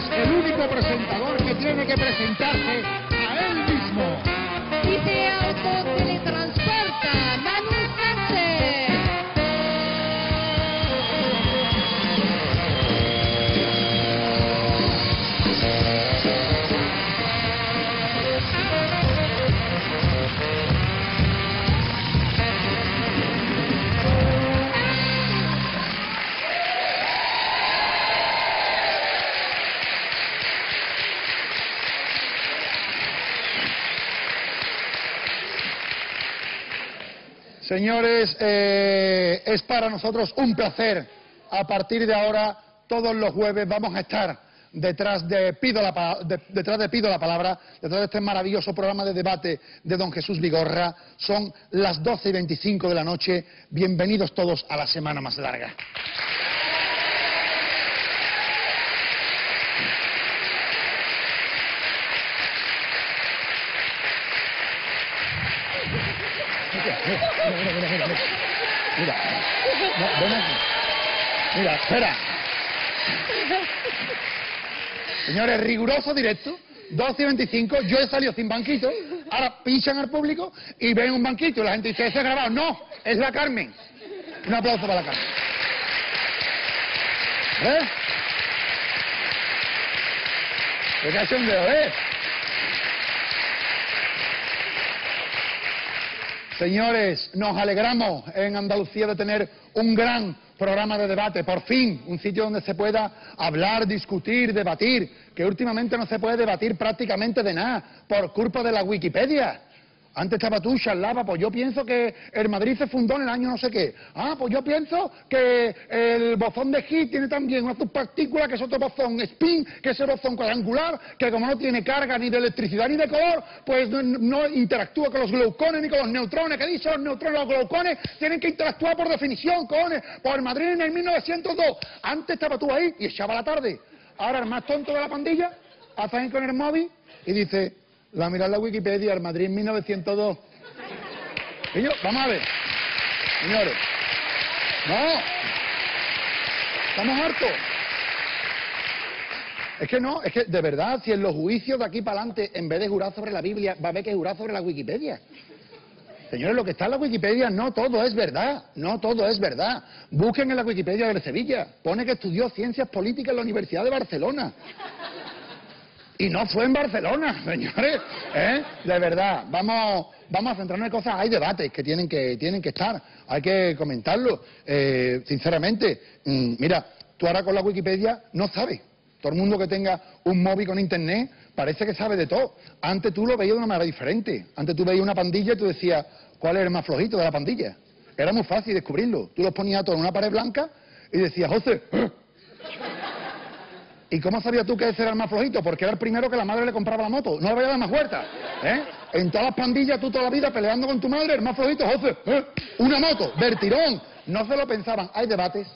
ustedes el único presentador que tiene que presentarse a él mismo. Señores, eh, es para nosotros un placer. A partir de ahora, todos los jueves vamos a estar detrás de Pido la, de- detrás de Pido la Palabra, detrás de este maravilloso programa de debate de don Jesús Vigorra. Son las 12 y 25 de la noche. Bienvenidos todos a la semana más larga. Mira, mira, mira, mira, mira. Mira, no, ven aquí. Mira, espera. Señores, riguroso directo, 12 y 25, yo he salido sin banquito, ahora pinchan al público y ven un banquito y la gente dice, ese es grabado. No, es la Carmen. Un aplauso para la Carmen. ¿Eh? ¡Qué cachondeo, eh! Señores, nos alegramos en Andalucía de tener un gran programa de debate, por fin, un sitio donde se pueda hablar, discutir, debatir, que últimamente no se puede debatir prácticamente de nada por culpa de la Wikipedia. Antes estaba tú, charlaba, pues yo pienso que el Madrid se fundó en el año no sé qué. Ah, pues yo pienso que el bozón de Higgs tiene también una subpartícula que es otro bozón spin, que es el bozón cuadrangular, que como no tiene carga ni de electricidad ni de color, pues no, interactúa con los glucones ni con los neutrones. ¿Qué dicen los neutrones? Los glucones tienen que interactuar por definición, cojones. Por el Madrid en el 1902. Antes estaba tú ahí y echaba la tarde. Ahora el más tonto de la pandilla hace ahí con el móvil y dice, la mira en la Wikipedia, el Madrid en 1902. Y yo, vamos a ver, señores. No. Estamos hartos. Es que no, es que de verdad, si en los juicios de aquí para adelante, en vez de jurar sobre la Biblia, va a haber que jurar sobre la Wikipedia. Señores, lo que está en la Wikipedia no todo es verdad, no todo es verdad. Busquen en la Wikipedia de Sevilla, pone que estudió ciencias políticas en la Universidad de Barcelona. Y no fue en Barcelona, señores. ¿eh? De verdad, vamos, vamos a centrarnos en cosas. Hay debates que tienen que, tienen que estar, hay que comentarlo. Eh, sinceramente, mm, mira, tú ahora con la Wikipedia no sabes. Todo el mundo que tenga un móvil con internet parece que sabe de todo. Antes tú lo veías de una manera diferente. Antes tú veías una pandilla y tú decías, ¿cuál es el más flojito de la pandilla? Era muy fácil descubrirlo. Tú los ponías todos en una pared blanca y decías, José, ¿eh? ¿Y cómo sabías tú que ese era el más flojito? Porque era el primero que la madre le compraba la moto. No le vaya a dar más vueltas. ¿eh? En todas las pandillas, tú toda la vida peleando con tu madre, el más flojito, José. ¿eh? Una moto, del tirón. No se lo pensaban. Hay debates,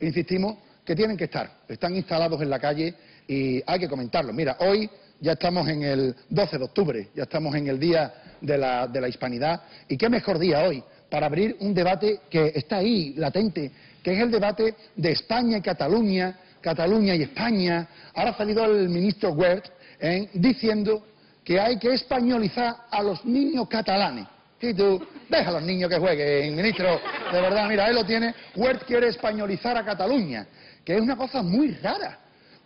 insistimos, que tienen que estar. Están instalados en la calle y hay que comentarlos. Mira, hoy ya estamos en el 12 de octubre, ya estamos en el Día de la, de la Hispanidad. ¿Y qué mejor día hoy para abrir un debate que está ahí, latente, que es el debate de España y Cataluña, Cataluña y España. Ahora ha salido el ministro Wert ¿eh? diciendo que hay que españolizar a los niños catalanes. Sí, tú, deja a los niños que jueguen, ministro. De verdad, mira, él lo tiene. Wert quiere españolizar a Cataluña, que es una cosa muy rara.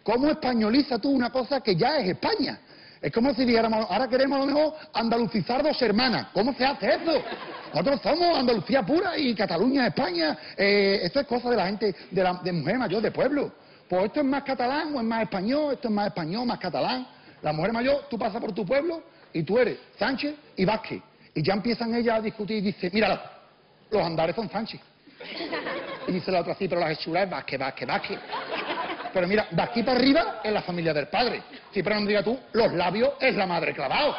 ¿Cómo españoliza tú una cosa que ya es España? Es como si dijéramos, ahora queremos a lo mejor andalucizar dos hermanas. ¿Cómo se hace eso? Nosotros somos Andalucía pura y Cataluña, España. Eh, esto es cosa de la gente, de, la, de mujer mayor, de pueblo. Pues esto es más catalán o es más español, esto es más español, más catalán. La mujer mayor, tú pasas por tu pueblo y tú eres Sánchez y Vázquez. Y ya empiezan ellas a discutir y dice, mira, los andares son Sánchez. Y dice la otra, sí, pero la hechura es Vázquez, Vázquez, Vázquez. Pero mira, de aquí para arriba es la familia del padre. Sí, pero no diga tú, los labios es la madre clavado.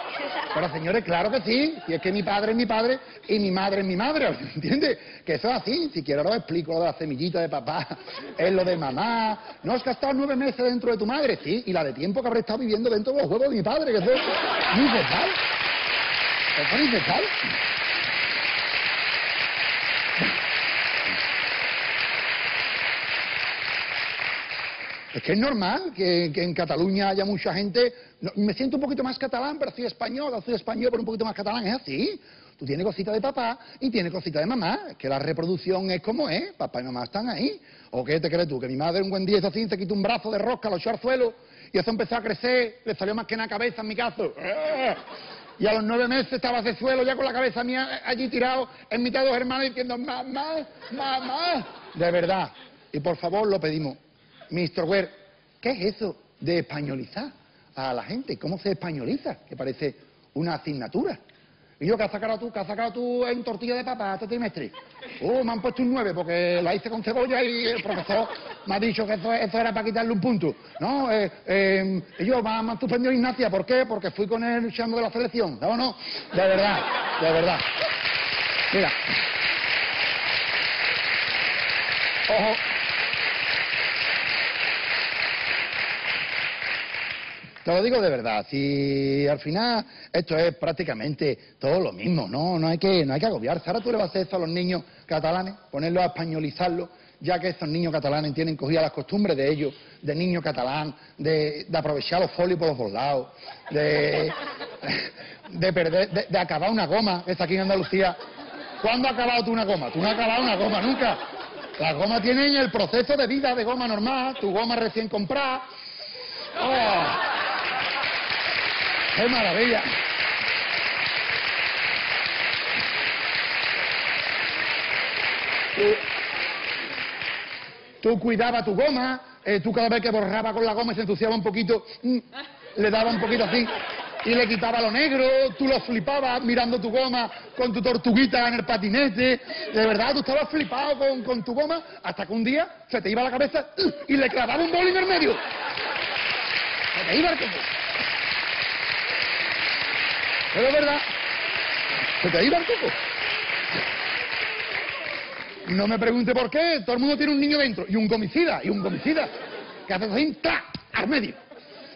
Pero señores, claro que sí. Si es que mi padre es mi padre y mi madre es mi madre. ¿Entiendes? Que eso es así. Si quiero os explico lo de la semillita de papá, es lo de mamá. No has gastado nueve meses dentro de tu madre, sí. Y la de tiempo que habré estado viviendo dentro de los huevos de mi padre, que es muy. Eso es infernal. Es que es normal que, en Cataluña haya mucha gente. no, me siento un poquito más catalán, pero soy español, soy español, pero un poquito más catalán. Es así. Tú tienes cosita de papá y tienes cosita de mamá. Que la reproducción es como es. Papá y mamá están ahí. ¿O qué te crees tú? Que mi madre un buen día hizo así, se quitó un brazo de rosca, lo echó al suelo y eso empezó a crecer. Le salió más que en la cabeza en mi caso. ¡Eh! Y a los nueve meses estaba de suelo ya con la cabeza mía allí tirado en mitad de dos hermanos diciendo mamá, mamá. De verdad. Y por favor lo pedimos. Mr. Ware, ¿qué es eso de españolizar a la gente? ¿Cómo se españoliza? Que parece una asignatura. Y yo, ¿qué has sacado tú? ¿Qué has sacado tú en tortilla de papa este trimestre? Oh, me han puesto un 9 porque la hice con cebolla y el profesor me ha dicho que eso, era para quitarle un punto. No, eh, eh, y yo, me, me han suspendido Ignacia. ¿Por qué? Porque fui con el chamo de la selección. No, no, de verdad, de verdad. Mira. Ojo. Te lo digo de verdad, si al final esto es prácticamente todo lo mismo, no, no hay que, no hay que agobiarse. Ahora tú le vas a hacer esto a los niños catalanes, ponerlos a españolizarlos, ya que esos niños catalanes tienen cogidas las costumbres de ellos, de niño catalán, de, aprovechar los folios por los dos lados, de, de perder, de, acabar una goma, que está aquí en Andalucía. ¿Cuándo has acabado tú una goma? Tú no has acabado una goma nunca. Las gomas tienen el proceso de vida de goma normal, tu goma recién comprada. ¡Oh! ¡Qué maravilla! Tú, cuidabas tu goma, eh, tú cada vez que borraba con la goma y se ensuciaba un poquito, mm, le daba un poquito así y le quitaba lo negro, tú lo flipabas mirando tu goma con tu tortuguita en el patinete, de verdad, tú estabas flipado con, con tu goma hasta que un día se te iba la cabeza y le clavaba un boli en el medio. Se te iba el. Pero es verdad, se te iba el coco. No me pregunte por qué, todo el mundo tiene un niño dentro, y un gomicida, y un gomicida, que hace así, ¡tra! al medio.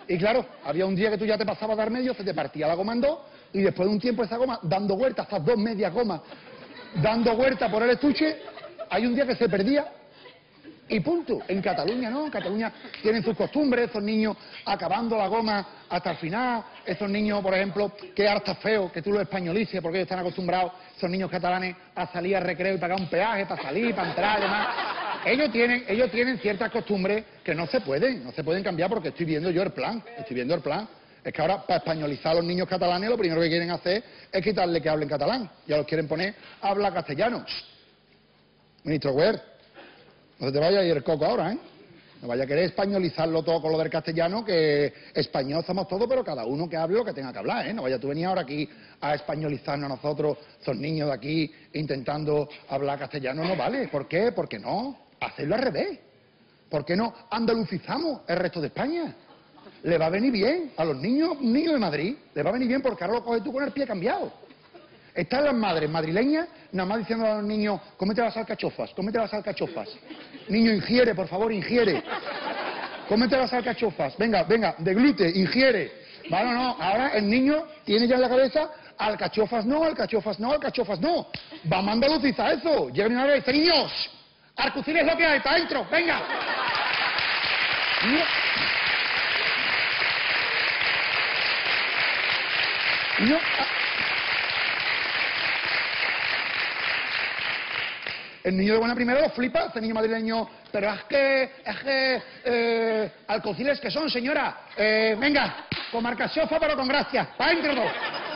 Y claro, había un día que tú ya te pasabas de al medio, se te partía la goma en dos, y después de un tiempo esa goma, dando vueltas, estas dos medias gomas, dando vueltas por el estuche, hay un día que se perdía, y punto. En Cataluña no, en Cataluña tienen sus costumbres, esos niños acabando la goma hasta el final, esos niños, por ejemplo, que está feo, que tú los españolices, porque ellos están acostumbrados, esos niños catalanes, a salir al recreo y pagar un peaje para salir, para entrar, además. Ellos tienen, ellos tienen ciertas costumbres que no se pueden, no se pueden cambiar porque estoy viendo yo el plan, estoy viendo el plan. Es que ahora, para españolizar a los niños catalanes, lo primero que quieren hacer es quitarle que hablen catalán. Ya los quieren poner a hablar castellano. Ministro Ware, no te vaya a ir el coco ahora, ¿eh? No vaya a querer españolizarlo todo con lo del castellano, que español somos todos, pero cada uno que hable lo que tenga que hablar, ¿eh? No vaya tú venir ahora aquí a españolizarnos a nosotros, esos niños de aquí, intentando hablar castellano, no vale. ¿Por qué? Porque no. Hacerlo al revés. ¿Por qué no andalucizamos el resto de España? Le va a venir bien a los niños, niños de Madrid, le va a venir bien porque ahora lo coges tú con el pie cambiado. Están las madres madrileñas nada más diciendo a los niños, cómete las alcachofas, cómete las alcachofas. Niño, ingiere, por favor, ingiere. Cómete las alcachofas. Venga, venga, deglute, ingiere. Bueno, no, ahora el niño tiene ya en la cabeza alcachofas no, alcachofas no, alcachofas no. Vamos a andalucizar eso. Llega una vez, dice, niños, arcucil es lo que hay, para adentro, venga. Niño, El niño de buena primera lo flipa, este niño madrileño, pero es que, es que, eh, alcociles que son, señora, eh, venga, con marcachofa pero con gracia, para adentro todo.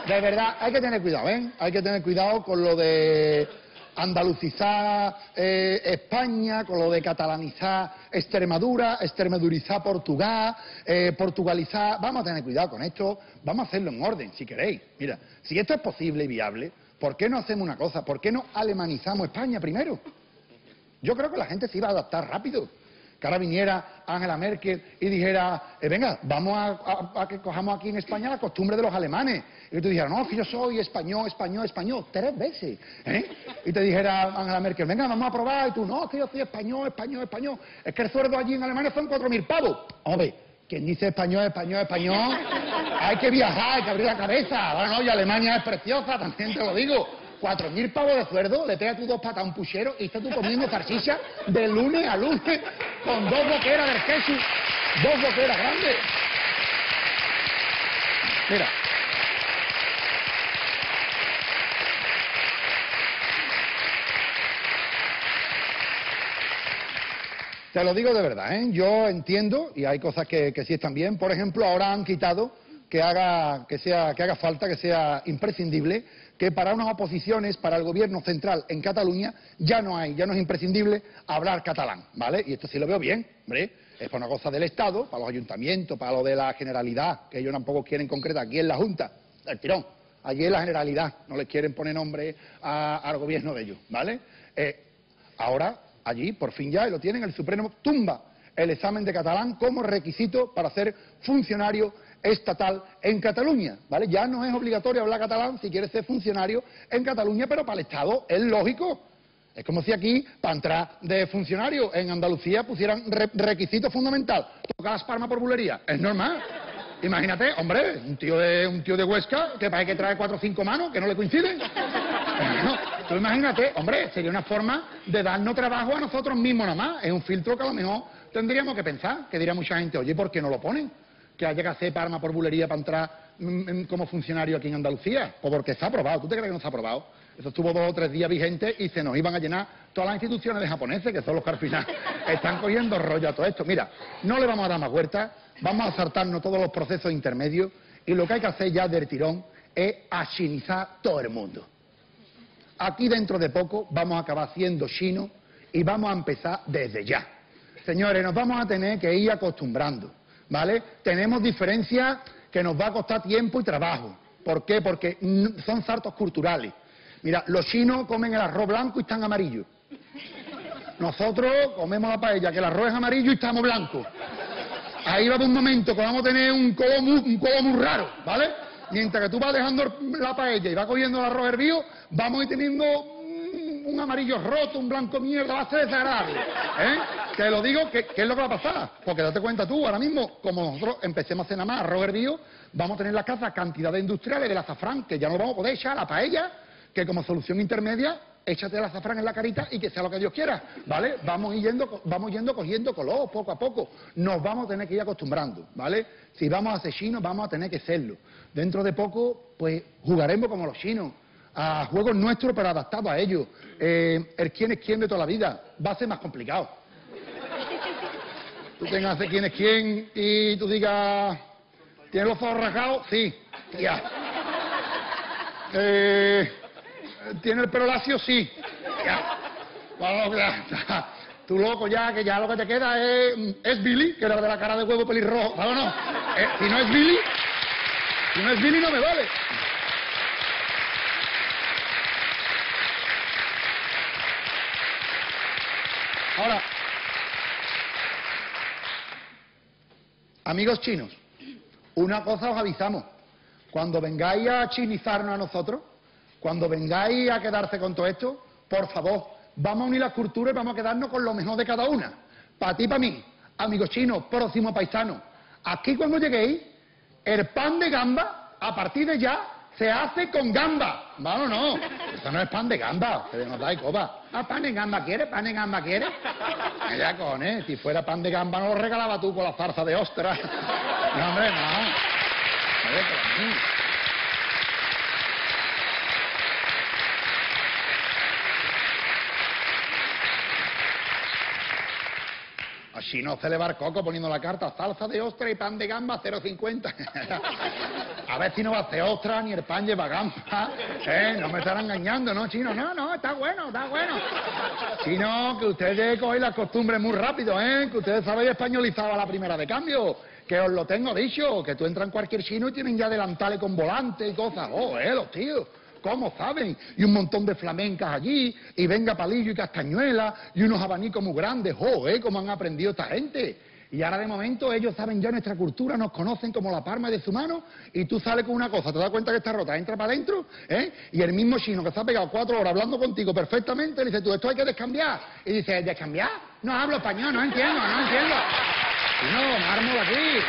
De verdad, hay que tener cuidado, ¿eh? Hay que tener cuidado con lo de andalucizar eh, España, con lo de catalanizar Extremadura, extremadurizar Portugal, eh, portugalizar. Vamos a tener cuidado con esto, vamos a hacerlo en orden, si queréis. Mira, si esto es posible y viable, ¿por qué no hacemos una cosa? ¿Por qué no alemanizamos España primero? Yo creo que la gente se iba a adaptar rápido. Que ahora viniera Angela Merkel y dijera, eh, venga, vamos a, que cojamos aquí en España la costumbre de los alemanes. Y tú dijeras, no, que yo soy español, español, español, tres veces. ¿eh? Y te dijera Angela Merkel, venga, vamos a probar. Y tú, no, que yo soy español, español, español. Es que el sueldo allí en Alemania son cuatro mil pavos. Hombre, quien dice español, español, español, hay que viajar, hay que abrir la cabeza. Bueno, y Alemania es preciosa, también te lo digo. Cuatro mil pavos de sueldo, le pegas tú dos patas a un puchero y estás tú comiendo salchicha de lunes a lunes con dos boqueras del queso. Dos boqueras grandes. Mira. Te lo digo de verdad, ¿eh? Yo entiendo, y hay cosas que, sí están bien. Por ejemplo, ahora han quitado que haga, que, sea, que haga falta, que sea imprescindible, que para unas oposiciones, para el gobierno central en Cataluña, ya no hay, ya no es imprescindible hablar catalán, ¿vale? Y esto sí lo veo bien, hombre. Es para una cosa del Estado, para los ayuntamientos, para lo de la generalidad, que ellos tampoco quieren concretar aquí en la Junta, el tirón. Allí en la generalidad, no les quieren poner nombre al gobierno de ellos, ¿vale? Eh, ahora, allí, por fin ya, y lo tienen, el Supremo tumba el examen de catalán como requisito para ser funcionario estatal en Cataluña, ¿vale? Ya no es obligatorio hablar catalán si quieres ser funcionario en Cataluña, pero para el Estado es lógico. Es como si aquí, para entrar de funcionario en Andalucía, pusieran re- requisito fundamental, tocar las palmas por bulería. Es normal. Imagínate, hombre, un tío de, un tío de Huesca que parece que trae cuatro o cinco manos que no le coinciden. No, tú imagínate, hombre, sería una forma de darnos trabajo a nosotros mismos nada más. Es un filtro que a lo mejor tendríamos que pensar, que diría mucha gente, oye, ¿por qué no lo ponen? Que haya que hacer palma por bulería para entrar mm, mm, como funcionario aquí en Andalucía. O porque está aprobado. ¿Tú te crees que no está aprobado? Eso estuvo dos o tres días vigente y se nos iban a llenar todas las instituciones de japoneses, que son los que al final están cogiendo rollo a todo esto. Mira, no le vamos a dar más vueltas, vamos a saltarnos todos los procesos intermedios y lo que hay que hacer ya del tirón es achinizar todo el mundo. Aquí dentro de poco vamos a acabar siendo chinos y vamos a empezar desde ya. Señores, nos vamos a tener que ir acostumbrando, ¿vale? Tenemos diferencias que nos va a costar tiempo y trabajo. ¿Por qué? Porque son saltos culturales. Mira, los chinos comen el arroz blanco y están amarillos. Nosotros comemos la paella, que el arroz es amarillo y estamos blancos. Ahí va un momento que vamos a tener un color muy raro, ¿vale? Mientras que tú vas dejando la paella y vas cogiendo el arroz hervido, vamos a ir teniendo un amarillo roto, un blanco mierda, va a ser desagradable. ¿eh? Te lo digo, que, ¿qué es lo que va a pasar? Porque date cuenta tú, ahora mismo, como nosotros empecemos a nada más arroz hervido, vamos a tener en la casa cantidades industriales del azafrán que ya no vamos a poder echar a la paella, que como solución intermedia, échate el azafrán en la carita y que sea lo que Dios quiera, ¿vale? Vamos yendo, vamos yendo cogiendo color poco a poco. Nos vamos a tener que ir acostumbrando, ¿vale? Si vamos a ser chinos, vamos a tener que serlo. Dentro de poco, pues jugaremos como los chinos, a juegos nuestros pero adaptados a ellos. Eh, el quién es quién de toda la vida va a ser más complicado. Tú tengas de quién es quién y tú digas, ¿tienes los ojos rasgados? Sí, ya. Eh, ¿Tiene el pelo lacio? Sí. Ya. Tú loco ya, que ya lo que te queda es... Es Billy, que era de la cara de huevo pelirrojo. Vámonos. Eh, si no es Billy, si no es Billy no me vale. Ahora, amigos chinos, una cosa os avisamos. Cuando vengáis a chinizarnos a nosotros, cuando vengáis a quedarse con todo esto, por favor, vamos a unir las culturas y vamos a quedarnos con lo mejor de cada una. Para ti para mí, amigos chinos, próximos paisanos. Aquí cuando lleguéis, el pan de gamba, a partir de ya, se hace con gamba. Vamos, no, eso no es pan de gamba, que nos dais copa. Ah, pan de gamba, ¿quieres? ¿Pan de gamba, quieres? Ya, cojones, si fuera pan de gamba no lo regalaba tú con la zarza de ostra. No, hombre, no. Mí. Así no celebrar coco poniendo la carta salsa de ostra y pan de gamba 0,50. a ver si no va a hacer ostra ni el pan lleva gamba. ¿Eh? No me estarán engañando, ¿no, chino? No, no, está bueno, está bueno. Chino, que ustedes cogen las costumbres muy rápido, ¿eh? Que ustedes sabéis españolizar a la primera de cambio. Que os lo tengo dicho, que tú entras en cualquier chino y tienen ya delantales con volante y cosas. Oh, eh, los tíos. ¿Cómo saben? Y un montón de flamencas allí, y venga palillo y castañuela, y unos abanicos muy grandes. ¡Oh, eh! ¿Cómo han aprendido esta gente? Y ahora de momento ellos saben ya nuestra cultura, nos conocen como la palma de su mano, y tú sales con una cosa, te das cuenta que está rota, entra para adentro, ¿eh? Y el mismo chino que se ha pegado cuatro horas hablando contigo perfectamente, le dice, tú, esto hay que descambiar. Y dice, ¿descambiar? No hablo español, no entiendo, no entiendo. Y no, mármol aquí.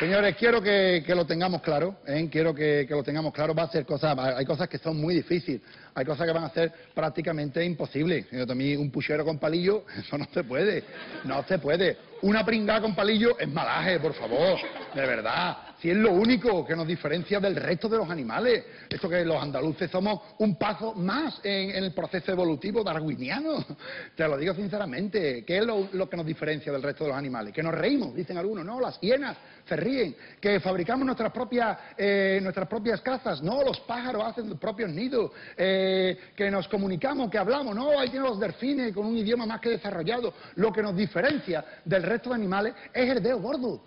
Señores, quiero que, que lo tengamos claro, ¿eh? quiero que, que lo tengamos claro. Va a ser cosas, hay cosas que son muy difíciles, hay cosas que van a ser prácticamente imposibles. Yo también un puchero con palillo, eso no se puede, no se puede. Una pringada con palillo es malaje, por favor, de verdad. Si es lo único que nos diferencia del resto de los animales. Esto que los andaluces somos un paso más en, el proceso evolutivo darwiniano. Te lo digo sinceramente. ¿Qué es lo, lo que nos diferencia del resto de los animales? Que nos reímos, dicen algunos. No, las hienas se ríen. Que fabricamos nuestras propias, eh, nuestras propias casas. No, los pájaros hacen sus propios nidos. Eh, que nos comunicamos, que hablamos. No, ahí tienen los delfines con un idioma más que desarrollado. Lo que nos diferencia del resto de animales es el dedo gordo.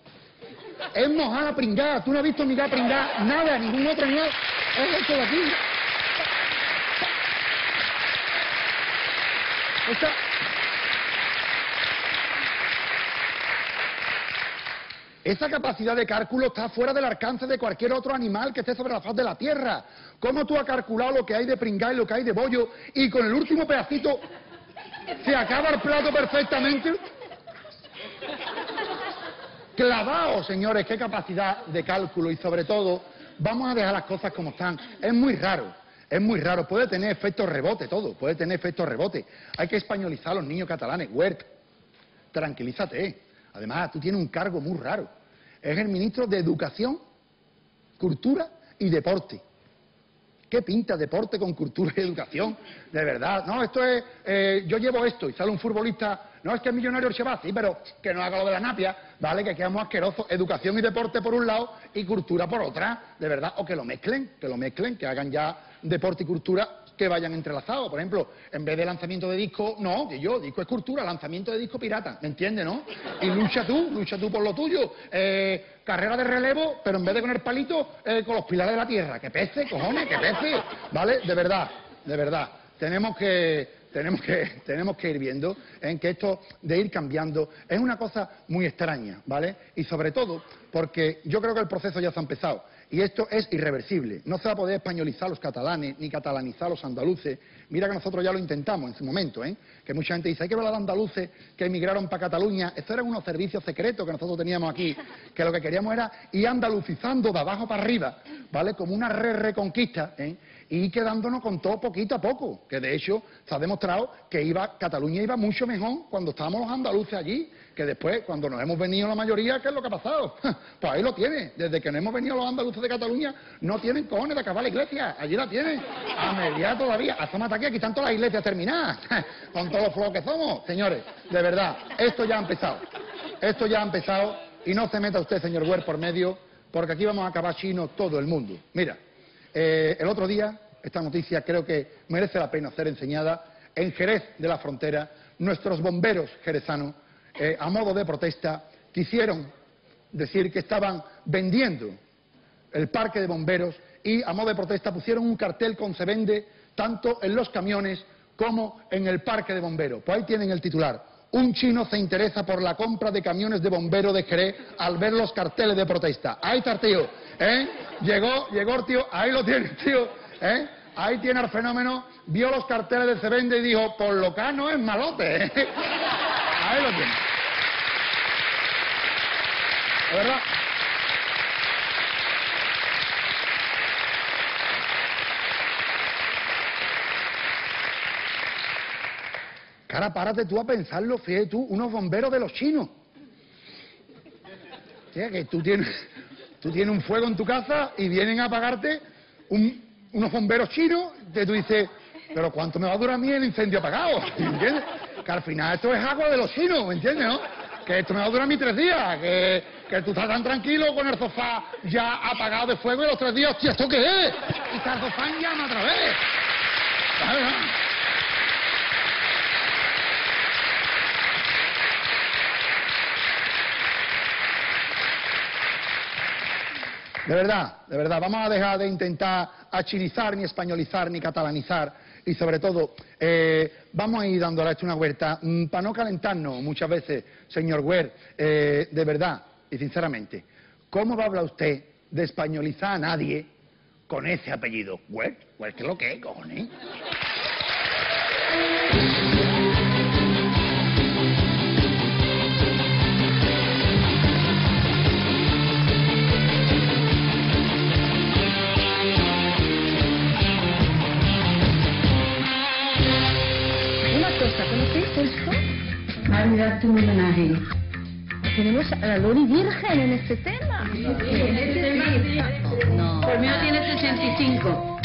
Es mojada pringada. Tú no has visto miga pringada. Nada, ningún otro animal. Es esto de aquí. Esta- Esa capacidad de cálculo está fuera del alcance de cualquier otro animal que esté sobre la faz de la Tierra. ¿Cómo tú has calculado lo que hay de pringá y lo que hay de bollo y con el último pedacito se acaba el plato perfectamente? Clavado, señores, qué capacidad de cálculo y sobre todo, vamos a dejar las cosas como están. Es muy raro, es muy raro. Puede tener efecto rebote todo, puede tener efecto rebote. Hay que españolizar a los niños catalanes. Huert, tranquilízate. Además, tú tienes un cargo muy raro. Es el ministro de Educación, Cultura y Deporte. ¿Qué pinta deporte con cultura y educación? De verdad. No, esto es. eh, yo llevo esto y sale un futbolista. No, es que es millonario el Cheva, sí, pero que no haga lo de la napia, ¿vale? Que quedamos asquerosos. Educación y deporte por un lado y cultura por otra, de verdad. O que lo mezclen, que lo mezclen, que hagan ya deporte y cultura que vayan entrelazados. Por ejemplo, en vez de lanzamiento de disco, no, que yo, disco es cultura, lanzamiento de disco pirata, ¿me entiendes, no? Y lucha tú, lucha tú por lo tuyo. Eh, carrera de relevo, pero en vez de con el palito, eh, con los pilares de la tierra. Que pese, cojones, que pese, ¿vale? De verdad, de verdad. Tenemos que, tenemos que, tenemos que ir viendo en que esto de ir cambiando es una cosa muy extraña, ¿vale? Y sobre todo porque yo creo que el proceso ya se ha empezado. Y esto es irreversible. No se va a poder españolizar los catalanes ni catalanizar los andaluces. Mira que nosotros ya lo intentamos en su momento, ¿eh? Que mucha gente dice, hay que a los andaluces que emigraron para Cataluña. Estos eran unos servicios secretos que nosotros teníamos aquí, que lo que queríamos era ir andalucizando de abajo para arriba, ¿vale? Como una re reconquista, ¿eh? Y quedándonos con todo poquito a poco. Que de hecho se ha demostrado que iba, Cataluña iba mucho mejor cuando estábamos los andaluces allí que después, cuando nos hemos venido la mayoría, ¿qué es lo que ha pasado? Pues ahí lo tiene. Desde que no hemos venido los andaluces de Cataluña, no tienen cojones de acabar la iglesia. Allí la tienen. A mediar todavía. Asómate aquí, aquí están todas las iglesias terminadas. Con todos los flojos que somos. Señores, de verdad, esto ya ha empezado. Esto ya ha empezado. Y no se meta usted, señor Huer, por medio, porque aquí vamos a acabar chino todo el mundo. Mira, eh, el otro día, esta noticia creo que merece la pena ser enseñada. En Jerez de la Frontera, nuestros bomberos jerezanos eh, a modo de protesta, quisieron decir que estaban vendiendo el parque de bomberos y a modo de protesta pusieron un cartel con se vende tanto en los camiones como en el parque de bomberos. Pues ahí tienen el titular. Un chino se interesa por la compra de camiones de bomberos de Jerez al ver los carteles de protesta. Ahí está tío, ¿eh? Llegó, llegó el tío, ahí lo tiene tío, ¿eh? Ahí tiene el fenómeno, vio los carteles de se vende y dijo, por lo que no es malote, ¿eh? Ahí lo tiene. ¿De verdad? Cara, párate tú a pensarlo, fíjate tú, unos bomberos de los chinos. Sea, que tú tienes, tú tienes un fuego en tu casa y vienen a apagarte un- unos bomberos chinos, que tú dices, pero ¿cuánto me va a durar a mí el incendio apagado? ¿Me entiendes? Que al final esto es agua de los chinos, ¿me entiendes? Que esto me va a durar mí tres días, que, que tú estás tan tranquilo con el sofá ya apagado de fuego y los tres días, hostia, ¿esto qué es? Y está el sofá llama otra vez. ¿Sabes, no? De verdad, de verdad, vamos a dejar de intentar achinizar, ni españolizar, ni catalanizar y sobre todo eh, vamos a ir dándole a esto una vuelta para no calentarnos muchas veces, señor Huer, eh, de verdad y sinceramente, ¿cómo va a hablar usted de españolizar a nadie con ese apellido? Huer, ¿qué es lo que es, cojones? Darte un homenaje. Tenemos a la Lori Virgen en este tema. No. Por mí tiene 65.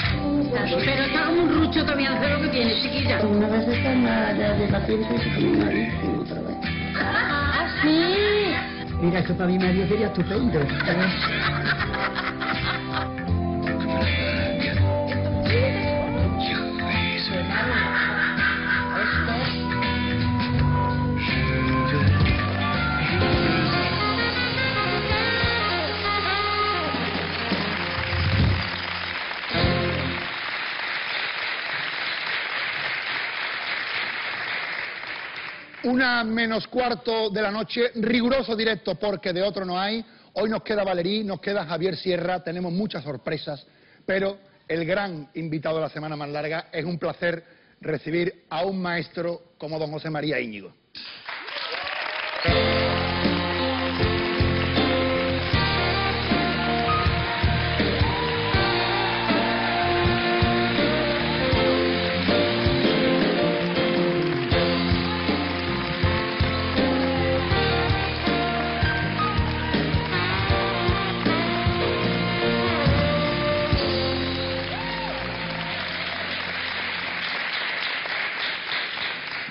Pero está como un rucho no sé lo que tiene, chiquilla. Una vez está en la de, paciencia y se come malísimo otra vez. Ah, sí. Mira, eso para mi marido sería estupendo. Una menos cuarto de la noche, riguroso directo porque de otro no hay. Hoy nos queda Valerí, nos queda Javier Sierra, tenemos muchas sorpresas, pero el gran invitado de la semana más larga es un placer recibir a un maestro como don José María Íñigo.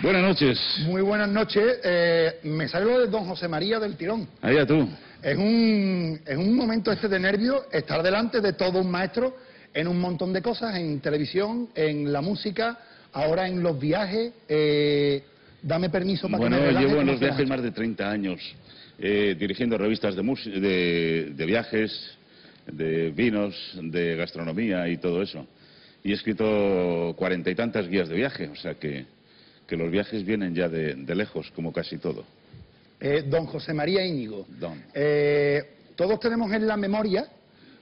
Buenas noches. Muy buenas noches. Eh, me sale lo de don José María del Tirón. Allá tú. Es un, es un momento este de nervio estar delante de todo un maestro en un montón de cosas, en televisión, en la música, ahora en los viajes. Eh, dame permiso para Bueno, que me relaje. llevo en ¿cómo los viajes más de 30 años, eh, dirigiendo revistas de, de, de viajes, de vinos, de gastronomía y todo eso. Y he escrito cuarenta y tantas guías de viaje, o sea que, que los viajes vienen ya de, de lejos, como casi todo. Eh, don José María Íñigo. Don. Eh, todos tenemos en la memoria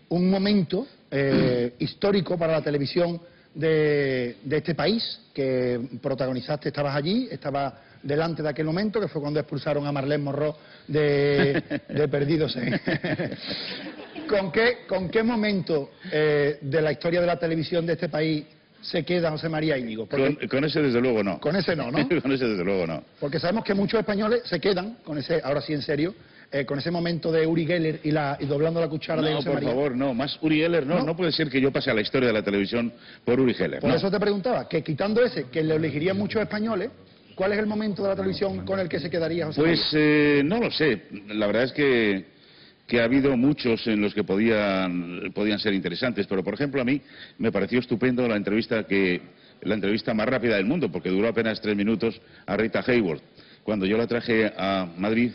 un momento eh, histórico para la televisión de, de este país que protagonizaste, estabas allí, estabas delante de aquel momento, que fue cuando expulsaron a Marlene Morró de, de Perdidos en... ¿Con qué, ¿Con qué momento eh, de la historia de la televisión de este país se queda José María Íñigo? Con, con ese desde luego no. con ese no, ¿no? con ese desde luego no. Porque sabemos que muchos españoles se quedan con ese, ahora sí en serio, eh, con ese momento de Uri Geller y, la, y doblando la cuchara de No, José por María. favor, no. Más Uri Geller, no, No. no. puede ser que yo pase a la historia de la televisión por Uri Geller. Por no. eso te preguntaba, que quitando ese, que le elegirían muchos españoles, ¿cuál es el momento de la televisión con el que se quedaría José Pues María? eh, no lo sé. La verdad es que, que ha habido muchos en los que podían, ser interesantes, pero por ejemplo a mí me pareció estupendo la entrevista que la entrevista más rápida del mundo, porque duró apenas tres minutos a Rita Hayworth. Cuando yo la traje a Madrid,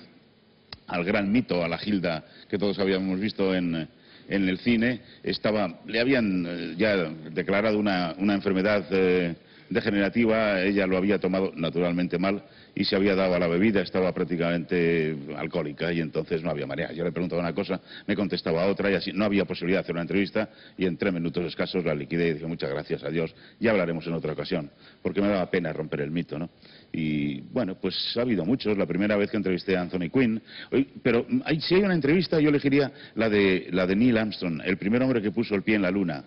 al gran mito, a la Gilda que todos habíamos visto en, en el cine, estaba, le habían eh, ya declarado una, una enfermedad eh, degenerativa, ella lo había tomado naturalmente mal y se había dado a la bebida, estaba prácticamente alcohólica y entonces no había manera. Yo le preguntaba una cosa, me contestaba otra y así no había posibilidad de hacer una entrevista y en tres minutos escasos la liquidé y dije muchas gracias a Dios, ya hablaremos en otra ocasión, porque me daba pena romper el mito, ¿no? Y bueno, pues ha habido muchos, la primera vez que entrevisté a Anthony Quinn, pero mm, hay- si hay una entrevista yo elegiría la de, la de Neil Armstrong, el primer hombre que puso el pie en la luna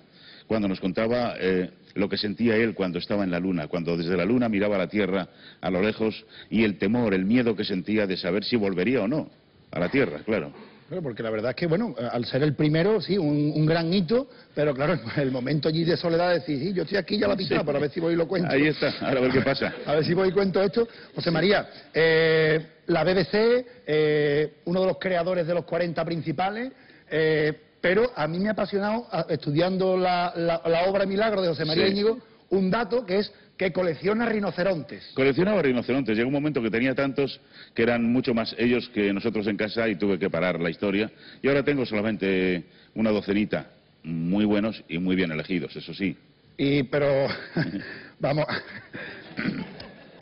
cuando nos contaba eh, lo que sentía él cuando estaba en la luna, cuando desde la luna miraba la Tierra a lo lejos y el temor, el miedo que sentía de saber si volvería o no a la Tierra, claro. Claro, porque la verdad es que, bueno, eh, al ser el primero, sí, un, un gran hito, pero claro, el momento allí de soledad de decir, sí, yo estoy aquí ya la pisada, Sí. para ver si voy y lo cuento. Ahí está, ahora a ver qué pasa. A ver si voy y cuento esto. José María, eh, la BBC, eh, uno de los creadores de los 40 principales, eh, pero a mí me ha apasionado, estudiando la, la- la obra Milagro de José María Sí. Íñigo, un dato que es que colecciona rinocerontes. Coleccionaba rinocerontes. Llegó un momento que tenía tantos que eran mucho más ellos que nosotros en casa y tuve que parar la historia. Y ahora tengo solamente una docenita, muy buenos y muy bien elegidos, eso sí. Y, pero, vamos,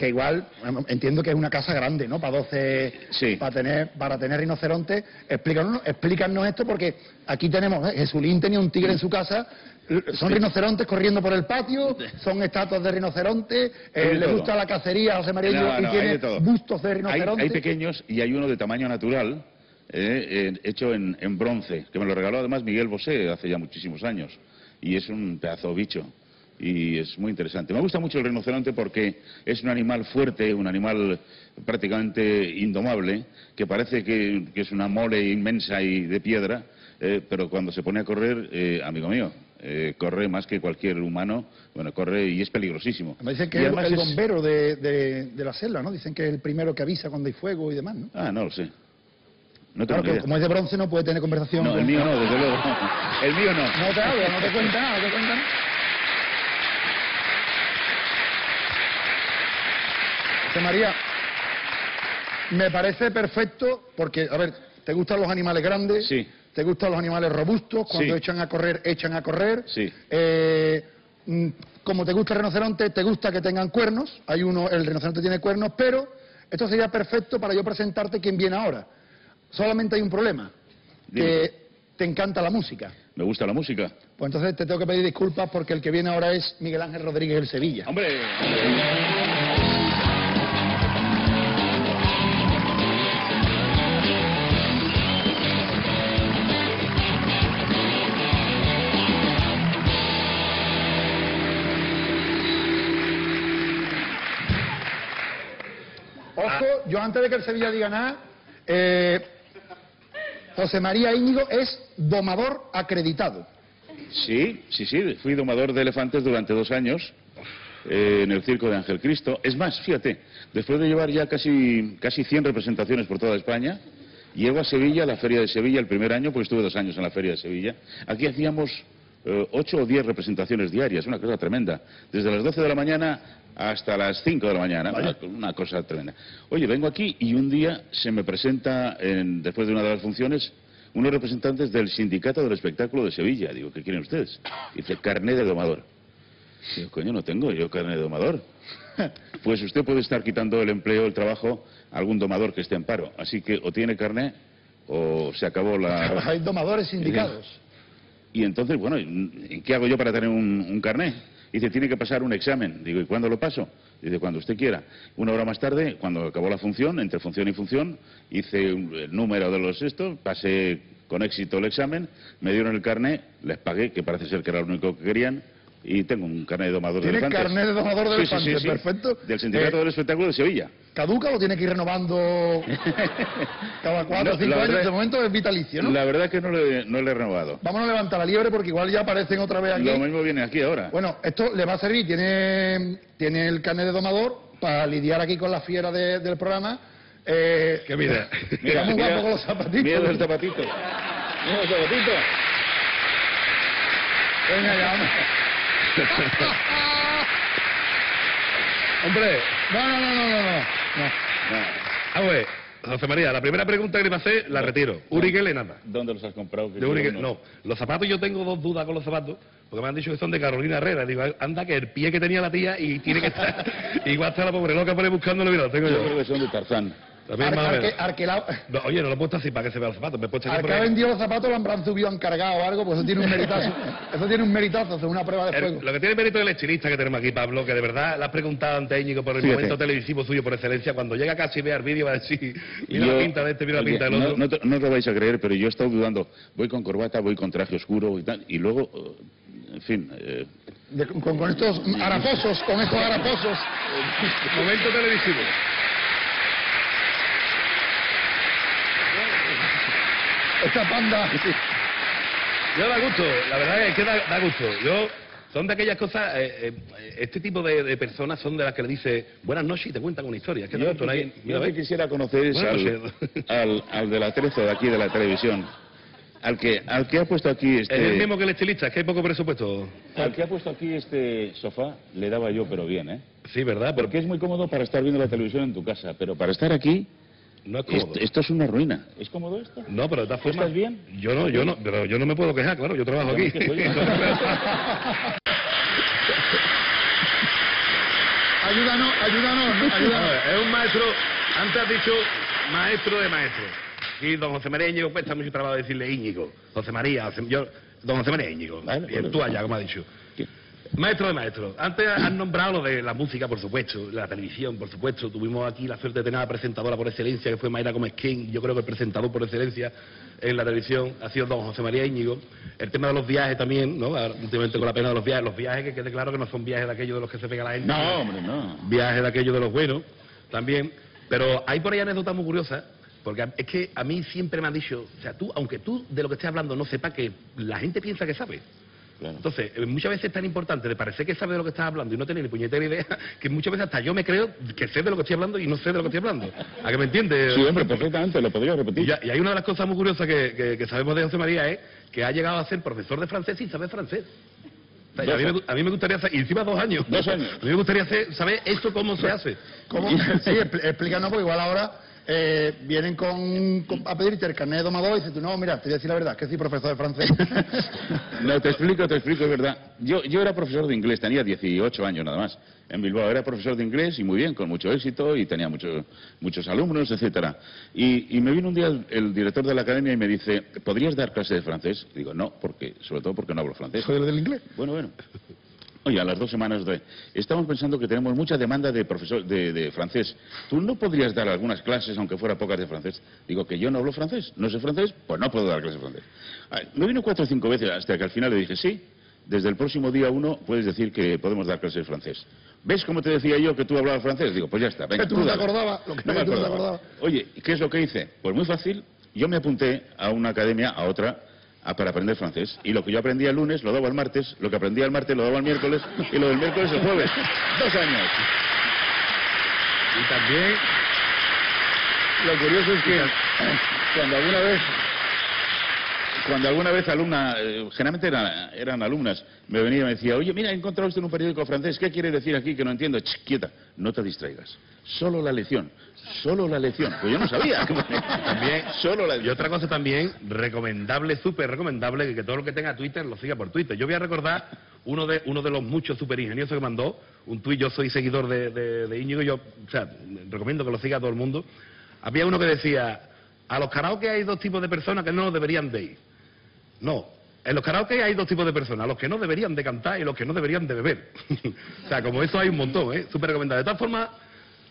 que igual, vamos, entiendo que es una casa grande, ¿no? Para 12, Sí. para tener, para tener rinocerontes. Explícanos, explícanos esto porque aquí tenemos, ¿eh? Jesulín tenía un tigre en su casa, son rinocerontes corriendo por el patio, son estatuas de rinocerontes, eh, le todo. gusta la cacería a José María No, no, y hay tiene de bustos de Hay, rinocerontes. hay pequeños y hay uno de tamaño natural, eh, eh, hecho en, en bronce, que me lo regaló además Miguel Bosé hace ya muchísimos años. Y es un pedazo de bicho. Y es muy interesante. Me gusta mucho el rinoceronte porque es un animal fuerte, un animal prácticamente indomable, que parece que, que es una mole inmensa y de piedra, eh, pero cuando se pone a correr, eh, amigo mío, eh, corre más que cualquier humano, bueno, corre y es peligrosísimo. Me dicen que es el es- bombero de, de- de la selva, ¿no? Dicen que es el primero que avisa cuando hay fuego y demás, ¿no? Ah, no lo sé. No Claro que como es de bronce no puede tener conversación. No, con- el mío no, desde luego. El mío no. No te habla, no te cuenta nada, no te cuenta nada. José María, me parece perfecto porque, a ver, ¿te gustan los animales grandes? Sí. ¿Te gustan los animales robustos? Cuando Sí. echan a correr, echan a correr. Sí. Eh, mm, como te gusta el rinoceronte, te gusta que tengan cuernos. Hay uno, el rinoceronte tiene cuernos, pero esto sería perfecto para yo presentarte quién viene ahora. Solamente hay un problema, Dime. que te encanta la música. Me gusta la música. Pues entonces te tengo que pedir disculpas porque el que viene ahora es Miguel Ángel Rodríguez del Sevilla. Hombre. Yo antes de que el Sevilla diga nada, eh, José María Íñigo es domador acreditado. Sí, sí, sí. Fui domador de elefantes durante dos años eh, en el circo de Ángel Cristo. Es más, fíjate, después de llevar ya casi, casi 100 representaciones por toda España, llego a Sevilla, a la Feria de Sevilla, el primer año, porque estuve dos años en la Feria de Sevilla. Aquí hacíamos eh, ocho o diez representaciones diarias, una cosa tremenda. Desde las 12 de la mañana hasta las 5 de la mañana, una, una cosa tremenda. Oye, vengo aquí y un día se me presenta, en- después de una de las funciones, unos representantes del Sindicato del Espectáculo de Sevilla. Digo, ¿qué quieren ustedes? Dice, carné de domador. Digo, coño, no tengo yo carné de domador. Pues usted puede estar quitando el empleo, el trabajo a algún domador que esté en paro. Así que o tiene carné o se acabó la... Hay domadores sindicados. Y entonces, bueno, ¿y ¿qué hago yo para tener un, un carné? Dice, tiene que pasar un examen. Digo, ¿y cuándo lo paso? Dice, cuando usted quiera. Una hora más tarde, cuando acabó la función, entre función y función, hice el número de los estos, pasé con éxito el examen, me dieron el carné, les pagué, que parece ser que era lo único que querían, y tengo un carné de domador de ¿Tiene elefantes. carné de domador de Sí, sí, sí, elefantes? sí. Perfecto. Del Sindicato Eh, del Espectáculo de Sevilla. ¿Caduca o tiene que ir renovando cada cuatro No, o cinco años? verdad- de momento es vitalicio, ¿no? La verdad que no le, no le he renovado. Vamos a levantar la liebre porque igual ya aparecen otra vez aquí. Lo mismo viene aquí ahora. Bueno, esto le va a servir, tiene, tiene el carnet de domador para lidiar aquí con la fiera de- del programa. Eh, Que mira, Está muy guapo con los zapatitos. Mira el zapatito. Mira el zapatito. Venga ya, hombre. hombre, No, no, no, no, no, no. a ver, José María, la primera pregunta que le pasé la retiro. Uriquel en nada. ¿Dónde los has comprado? De Uriquel, no- no. Los zapatos, yo tengo dos dudas con los zapatos, porque me han dicho que son de Carolina Herrera. Digo, anda, que el pie que tenía la tía y tiene que estar. Igual está la pobre loca por ahí buscándolo, mira, lo tengo Yo yo. creo que son de Tarzán. También Ar- arque- arquelao- No, oye, no lo he puesto así para que se vea los zapatos. Me he puesto aquí Al que ha vendido los zapatos lo habrán subido encargado o algo, pues eso tiene un meritazo. Eso tiene un meritazo, hacer una prueba de El- fuego. lo que tiene mérito es el estilista que tenemos aquí, Pablo, que de verdad le has preguntado ante Íñigo por el Fíjate. momento televisivo suyo por excelencia. Cuando llega casi y vea el vídeo va a decir, mira Yo- la pinta de este, mira la oye, pinta del no- otro. No, te- no os lo vais a creer, pero yo he estado dudando. Voy con corbata, voy con traje oscuro y tal. Y luego, eh, en fin, eh, De- con, con estos haraposos, con estos haraposos. Momento televisivo. Esta panda. Yo da gusto, la verdad es que da, da gusto. Yo, son de aquellas cosas, eh, eh, este tipo de, de personas son de las que le dice buenas noches y te cuentan una historia. Que yo, yo que ¿ves? quisiera conocer es Bueno, al, pues, al, al de la 13 de aquí de la televisión. Al que, al que ha puesto aquí Es el este... mismo que el estilista, es que hay poco presupuesto. Al que ha puesto aquí este sofá, le daba yo, pero bien, ¿eh? Sí, ¿verdad? Porque es muy cómodo para estar viendo la televisión en tu casa, pero para estar aquí, no es cómodo. esto, esto es una ruina. ¿Es cómodo esto? No, pero de todas ¿Tú formas... estás bien? Yo no, yo no, pero yo no me puedo quejar, claro, yo trabajo Yo aquí. Ayúdanos, ayúdanos, ¿no? ayúdanos. es un maestro, antes has dicho maestro de maestro. Y don José María Íñigo cuesta mucho trabajo decirle Íñigo. José María, José- yo, don José María Íñigo. Vale, Bien, bueno. tú allá, como ha dicho. Maestro de maestros. Antes han nombrado lo de la música, por supuesto, la televisión, por supuesto. Tuvimos aquí la suerte de tener a la presentadora por excelencia, que fue Mayra Gómez King. Yo creo que el presentador por excelencia en la televisión ha sido don José María Íñigo. El tema de los viajes también, ¿no? Ahora, Últimamente con la pena de los viajes. Los viajes, que quede claro que no son viajes de aquellos de los que se pega la gente. No, hombre, no. Viajes de aquellos de los buenos, también. Pero hay por ahí anécdotas muy curiosas. Porque es que a mí siempre me han dicho, o sea, tú, aunque tú de lo que estés hablando no sepas que la gente piensa que sabe. Claro. Entonces, eh, muchas veces es tan importante de parecer que sabe de lo que estás hablando y no tener ni puñetera idea, que muchas veces hasta yo me creo que sé de lo que estoy hablando y no sé de lo que estoy hablando. ¿A que me entiendes? Sí, hombre, perfectamente, lo podría repetir. Y, ya- y hay una de las cosas muy curiosas que, que- que sabemos de José María es que ha llegado a ser profesor de francés sin saber francés. O sea, y a, mí me, a mí me gustaría hacer, y encima dos años. Dos años. A mí me gustaría hacer, saber esto cómo se hace. ¿Cómo? Sí, expl- explícanos, porque igual ahora eh, vienen con, con- a pedirte el carnet de domador y dices tú, no, mira, te voy a decir la verdad, que soy profesor de francés. No, te explico, te explico, es verdad. Yo, yo era profesor de inglés, tenía 18 años nada más. En Bilbao era profesor de inglés y muy bien, con mucho éxito y tenía mucho- muchos alumnos, etcétera. Y, y me vino un día el, el director de la academia y me dice, ¿podrías dar clase de francés? Digo, no, porque, sobre todo porque no hablo francés. Soy el del inglés. Bueno, bueno. Oye, a las dos semanas de... Estamos pensando que tenemos mucha demanda de profesor de, de francés. ¿Tú no podrías dar algunas clases, aunque fuera pocas de francés? Digo, que yo no hablo francés, no sé francés, pues no puedo dar clases de francés. Me vino cuatro o cinco veces hasta que al final le dije, sí, desde el próximo día uno puedes decir que podemos dar clases de francés. ¿Ves cómo te decía yo que tú hablabas francés? Digo, pues ya está, venga, tú no te dale. acordabas, lo que no me tú acordaba. acordabas. Oye, ¿y ¿qué es lo que hice? Pues muy fácil, yo me apunté a una academia, a otra, a- para aprender francés. Y lo que yo aprendía el lunes lo daba el martes, lo que aprendía el martes lo daba el miércoles y lo del miércoles el jueves. Dos años. Y también, Lo curioso es que cuando alguna vez, cuando alguna vez alumna, eh, generalmente eran, eran alumnas, me venía y me decía, oye, mira, he encontrado esto en un periódico francés, ¿qué quiere decir aquí que no entiendo? Ch, quieta, no te distraigas. Solo la lección, solo la lección. Pues yo no sabía. también, solo la y otra cosa también, recomendable, súper recomendable, que, que todo lo que tenga Twitter lo siga por Twitter. Yo voy a recordar uno de, uno de los muchos super ingeniosos que mandó, un tuit, yo soy seguidor de, de, de Íñigo, yo, o sea, recomiendo que lo siga todo el mundo. Había uno que decía, a los karaoke hay dos tipos de personas que no deberían de ir. No, en los karaoke hay dos tipos de personas, los que no deberían de cantar y los que no deberían de beber. o sea, como eso hay un montón, ¿eh? Súper recomendable. De todas formas,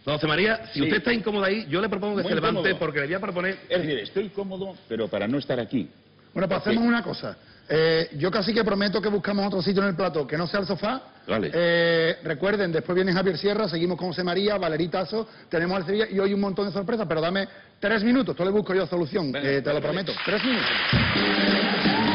don José María, si Sí. usted está incómodo ahí, yo le propongo que Muy se levante porque le voy a proponer... Es decir, estoy cómodo, pero para no estar aquí. Bueno, pues hacemos una cosa. Eh, yo casi que prometo que buscamos otro sitio en el plato que no sea el sofá. Vale. Eh, recuerden, después viene Javier Sierra, seguimos con José María, Valeritazo, tenemos al Sevilla y hoy un montón de sorpresas, pero dame tres minutos, tú le busco yo solución, Venga, eh, te vale, lo vale. prometo. Tres minutos.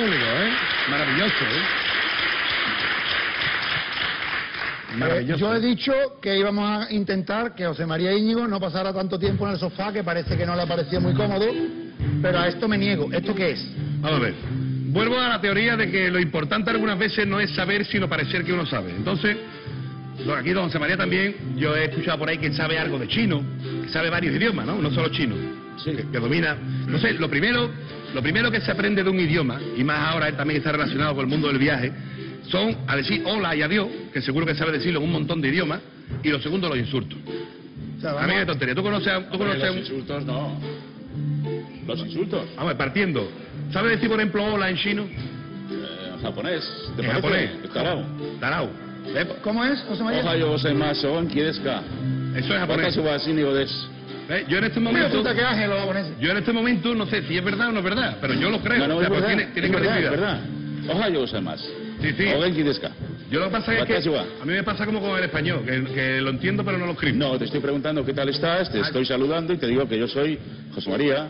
Público, ¿eh? Maravilloso, ¿eh? Eh, yo he dicho que íbamos a intentar que José María Íñigo no pasara tanto tiempo en el sofá, que parece que no le parecía muy cómodo, pero a esto me niego. ¿Esto qué es? Vamos a ver. Vuelvo a la teoría de que lo importante algunas veces no es saber, sino parecer que uno sabe. Entonces, aquí don José María también, yo he escuchado por ahí que sabe algo de chino, que sabe varios idiomas, ¿no? No solo chino. Que, que domina. No sé, lo primero, lo primero que se aprende de un idioma, y más ahora él también está relacionado con el mundo del viaje, son a decir hola y adiós, que seguro que sabe decirlo en un montón de idiomas, y lo segundo, los insultos. O sea, A mí qué tontería. ¿Tú conoces a, tú conoces a los un... insultos no. Los insultos. Vamos, partiendo. ¿Sabes decir, por ejemplo, hola en chino? Eh, japonés. ¿te En japonés. Tarao. Tarao. ¿Eh? ¿Cómo es, José María? Ohayo gozaimasu, ¿quieres ka? Eso es japonés. ¿Eh? Yo en este momento... que ángel los japoneses. Yo en este momento no sé si es verdad o no es verdad, pero yo lo creo. No, no, o sea, es pues verdad, tiene, tiene es verdad, credibilidad. es verdad. Ohayo gozaimasu. Sí, sí. Ka? Yo lo que pasa es que a mí me pasa como con el español, que, que lo entiendo pero no lo escribo. No, te estoy preguntando qué tal estás, te Ah. estoy saludando y te digo que yo soy José María.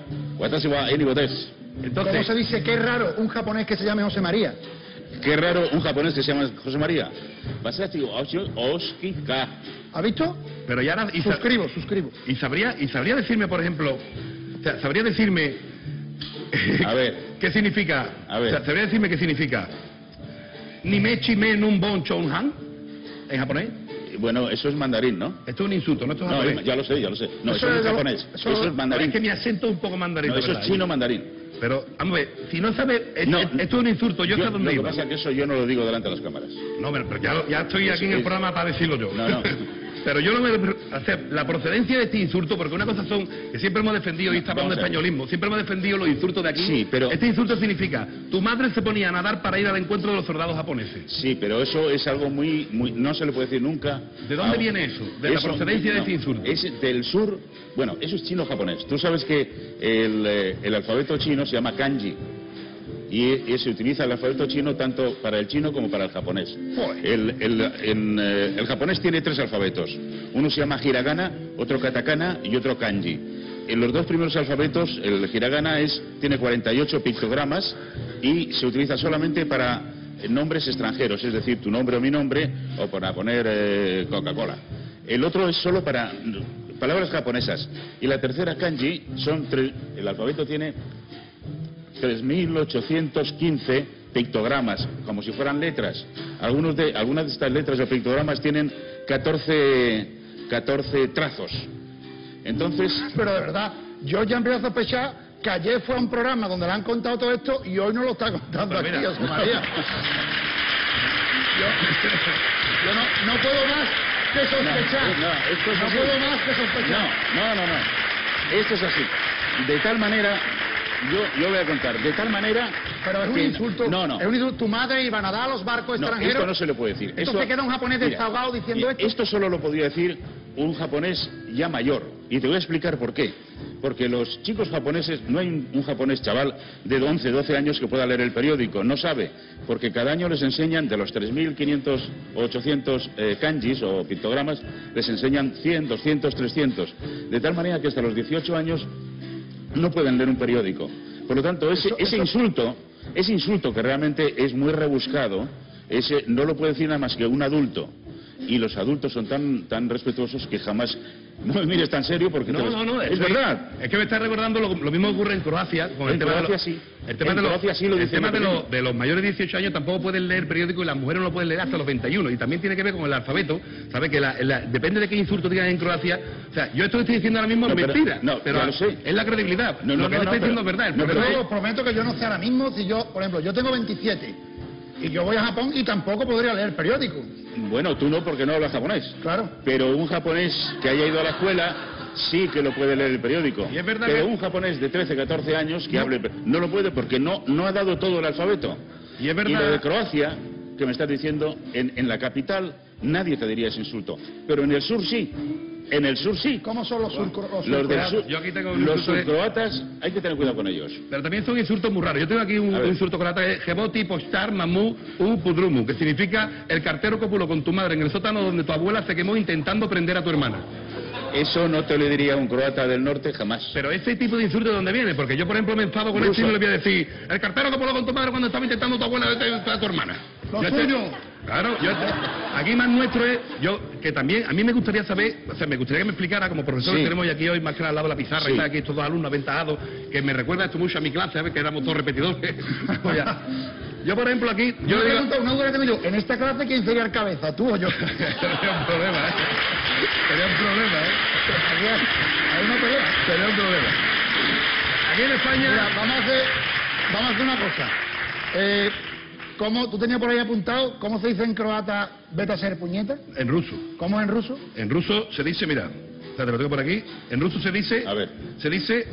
Desu. ¿Cómo Entonces, se dice? Qué raro un japonés que se llame José María. Qué raro un japonés que se llama José María. Oshi- Oshika. ¿Ha visto? Pero ya ahora... y Suscribo, suscribo. Y sabría, y sabría decirme, por ejemplo, o sea, sabría decirme A ver. qué significa, A ver. o sea, sabría decirme qué significa Nimechi me nun bon chon han en japonés. Bueno, eso es mandarín, ¿no? Esto es un insulto, no esto es No, japonés. ya lo sé, ya lo sé. No, eso, Eso no es japonés. eso- Eso, es mandarín. Es que mi acento es un poco mandarín. No, eso es chino mandarín. Pero, ver, si no sabes, es- No. es- esto es un insulto, yo, sé Yo- dónde lo que pasa es que eso yo no lo digo delante de las cámaras. No, pero ya, ya estoy aquí en el programa para decirlo yo. No, no. pero yo no me... O sea, la procedencia de este insulto, porque una cosa son que siempre hemos defendido, y está hablando de a españolismo, siempre hemos defendido los insultos de aquí. Sí, pero- Este insulto significa, tu madre se ponía a nadar para ir al encuentro de los soldados japoneses. Sí, pero eso es algo muy, muy no se le puede decir nunca. ¿De dónde a- viene eso? De la procedencia de este insulto. Es del sur. Bueno, eso es chino-japonés. Tú sabes que el, eh, el alfabeto chino se llama kanji. Y, y se utiliza el alfabeto chino tanto para el chino como para el japonés. El, el- en, eh, el japonés tiene tres alfabetos. Uno se llama hiragana, otro katakana y otro kanji. En los dos primeros alfabetos, el hiragana es, tiene 48 pictogramas y se utiliza solamente para nombres extranjeros, es decir, tu nombre o mi nombre, o para poner eh, Coca-Cola. El otro es solo para palabras japonesas. Y la tercera kanji son tre- el alfabeto tiene 3.815 pictogramas, como si fueran letras. Algunos de, algunas de estas letras o pictogramas tienen 14, 14 trazos. Entonces, Pero de verdad, yo ya empiezo a sospechar que ayer fue a un programa donde le han contado todo esto y hoy no lo está contando Pues aquí, mira. José María. Yo, yo no, no puedo más que sospechar. No, no, esto es No así. puedo más que sospechar. No, no, no, no. Esto es así. De tal manera, yo, yo voy a contar, de tal manera... Pero es un que- insulto. No, no. Es un insulto. Tu madre iba a nadar a los barcos No, extranjeros. esto no se le puede decir. Esto- queda un japonés desahogado diciendo esto. Esto solo lo podría decir un japonés ya mayor. Y te voy a explicar por qué. Porque los chicos japoneses, no hay un, un japonés chaval de 11, 12 años que pueda leer el periódico. No sabe. Porque cada año les enseñan, de los 3.500 o 800 eh, kanjis o pictogramas, les enseñan 100, 200, 300. De tal manera que hasta los 18 años no pueden leer un periódico. Por lo tanto, ese, ese insulto, ese insulto que realmente es muy rebuscado, ese no lo puede decir nada más que un adulto. Y los adultos son tan, tan respetuosos que jamás... No me mires tan serio porque... No, no, no, Es estoy- verdad. Es que me está recordando lo, lo mismo ocurre en Croacia con el En tema de Croacia los, sí. el tema En de Croacia sí lo el tema de los, de los mayores de 18 años tampoco pueden leer periódico y las mujeres no lo pueden leer hasta los 21 y también tiene que ver con el alfabeto, sabe que la- la- depende de qué insulto digan en Croacia, o sea, yo esto que estoy diciendo ahora mismo No, es pero- mentira, no, pero lo sé. es la credibilidad, No, lo no, que no, está diciendo pero- es verdad, no, os prometo que yo no sé ahora mismo si yo, por ejemplo, yo tengo 27 y yo voy a Japón y tampoco podría leer periódico. Bueno, tú no porque no hablas japonés. Claro. Pero un japonés que haya ido a la escuela sí que lo puede leer el periódico. Y es verdad Pero que- un japonés de 13, 14 años que hable no lo puede porque no no ha dado todo el alfabeto. Y es verdad- Y lo de Croacia, que me estás diciendo, en, en la capital nadie te diría ese insulto. Pero en el sur sí. En el sur sí. ¿Cómo son los, surcro- los Los, del sur, Yo aquí tengo un los de- surcroatas hay que tener cuidado con ellos. Pero también son insultos muy raros. Yo tengo aquí un, un insulto croata que es Jeboti Postar Mamu U Pudrumu, que significa el cartero copuló con tu madre en el sótano donde tu abuela se quemó intentando prender a tu hermana. Eso no te lo diría un croata del norte jamás. Pero ese tipo de insulto de dónde viene, porque yo por ejemplo me enfado con este y no le voy a decir el cartero copuló con tu madre cuando estaba intentando tu abuela a tu hermana. Lo Yo este- suyo. Claro, yo este- aquí más nuestro es, yo, que también, a mí me gustaría saber, o sea, me gustaría que me explicara, como profesor Sí. que tenemos hoy aquí hoy, más que al lado de la pizarra, Sí. y está aquí estos dos alumnos aventajados, que me recuerda esto mucho a mi clase, ¿sabes? Que éramos todos repetidores. Yo, por ejemplo, aquí, Yo yo le digo... pregunto, una duda que tengo yo, en esta clase, ¿quién sería el cabeza, tú o yo? Sería un problema, ¿eh? Sería un problema, ¿eh? Hay una pelea. Sería un problema. Aquí en España... Mira, vamos a hacer, vamos a hacer una cosa. Eh, ¿cómo, tú tenías por ahí apuntado, ¿cómo se dice en croata vete a ser puñeta? En ruso. ¿Cómo en ruso? En ruso se dice, mira, te lo tengo por aquí. En ruso se dice, A ver. se dice,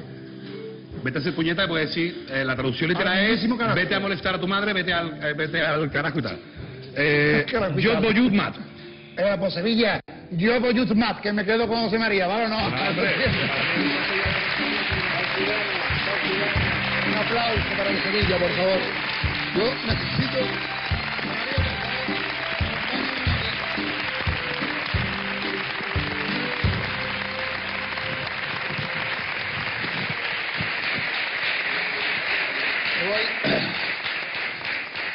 vete a hacer puñeta, puede decir, eh, la traducción literal Al es, carajo. vete a molestar a tu madre, vete al, eh, vete al carajo y tal. Eh, yo voy mat. Eh, pues Sevilla, yo voy a Mat, que me quedo con José María, ¿vale o no? Ah. Un aplauso para el Sevilla, por favor. Yo necesito... Me voy.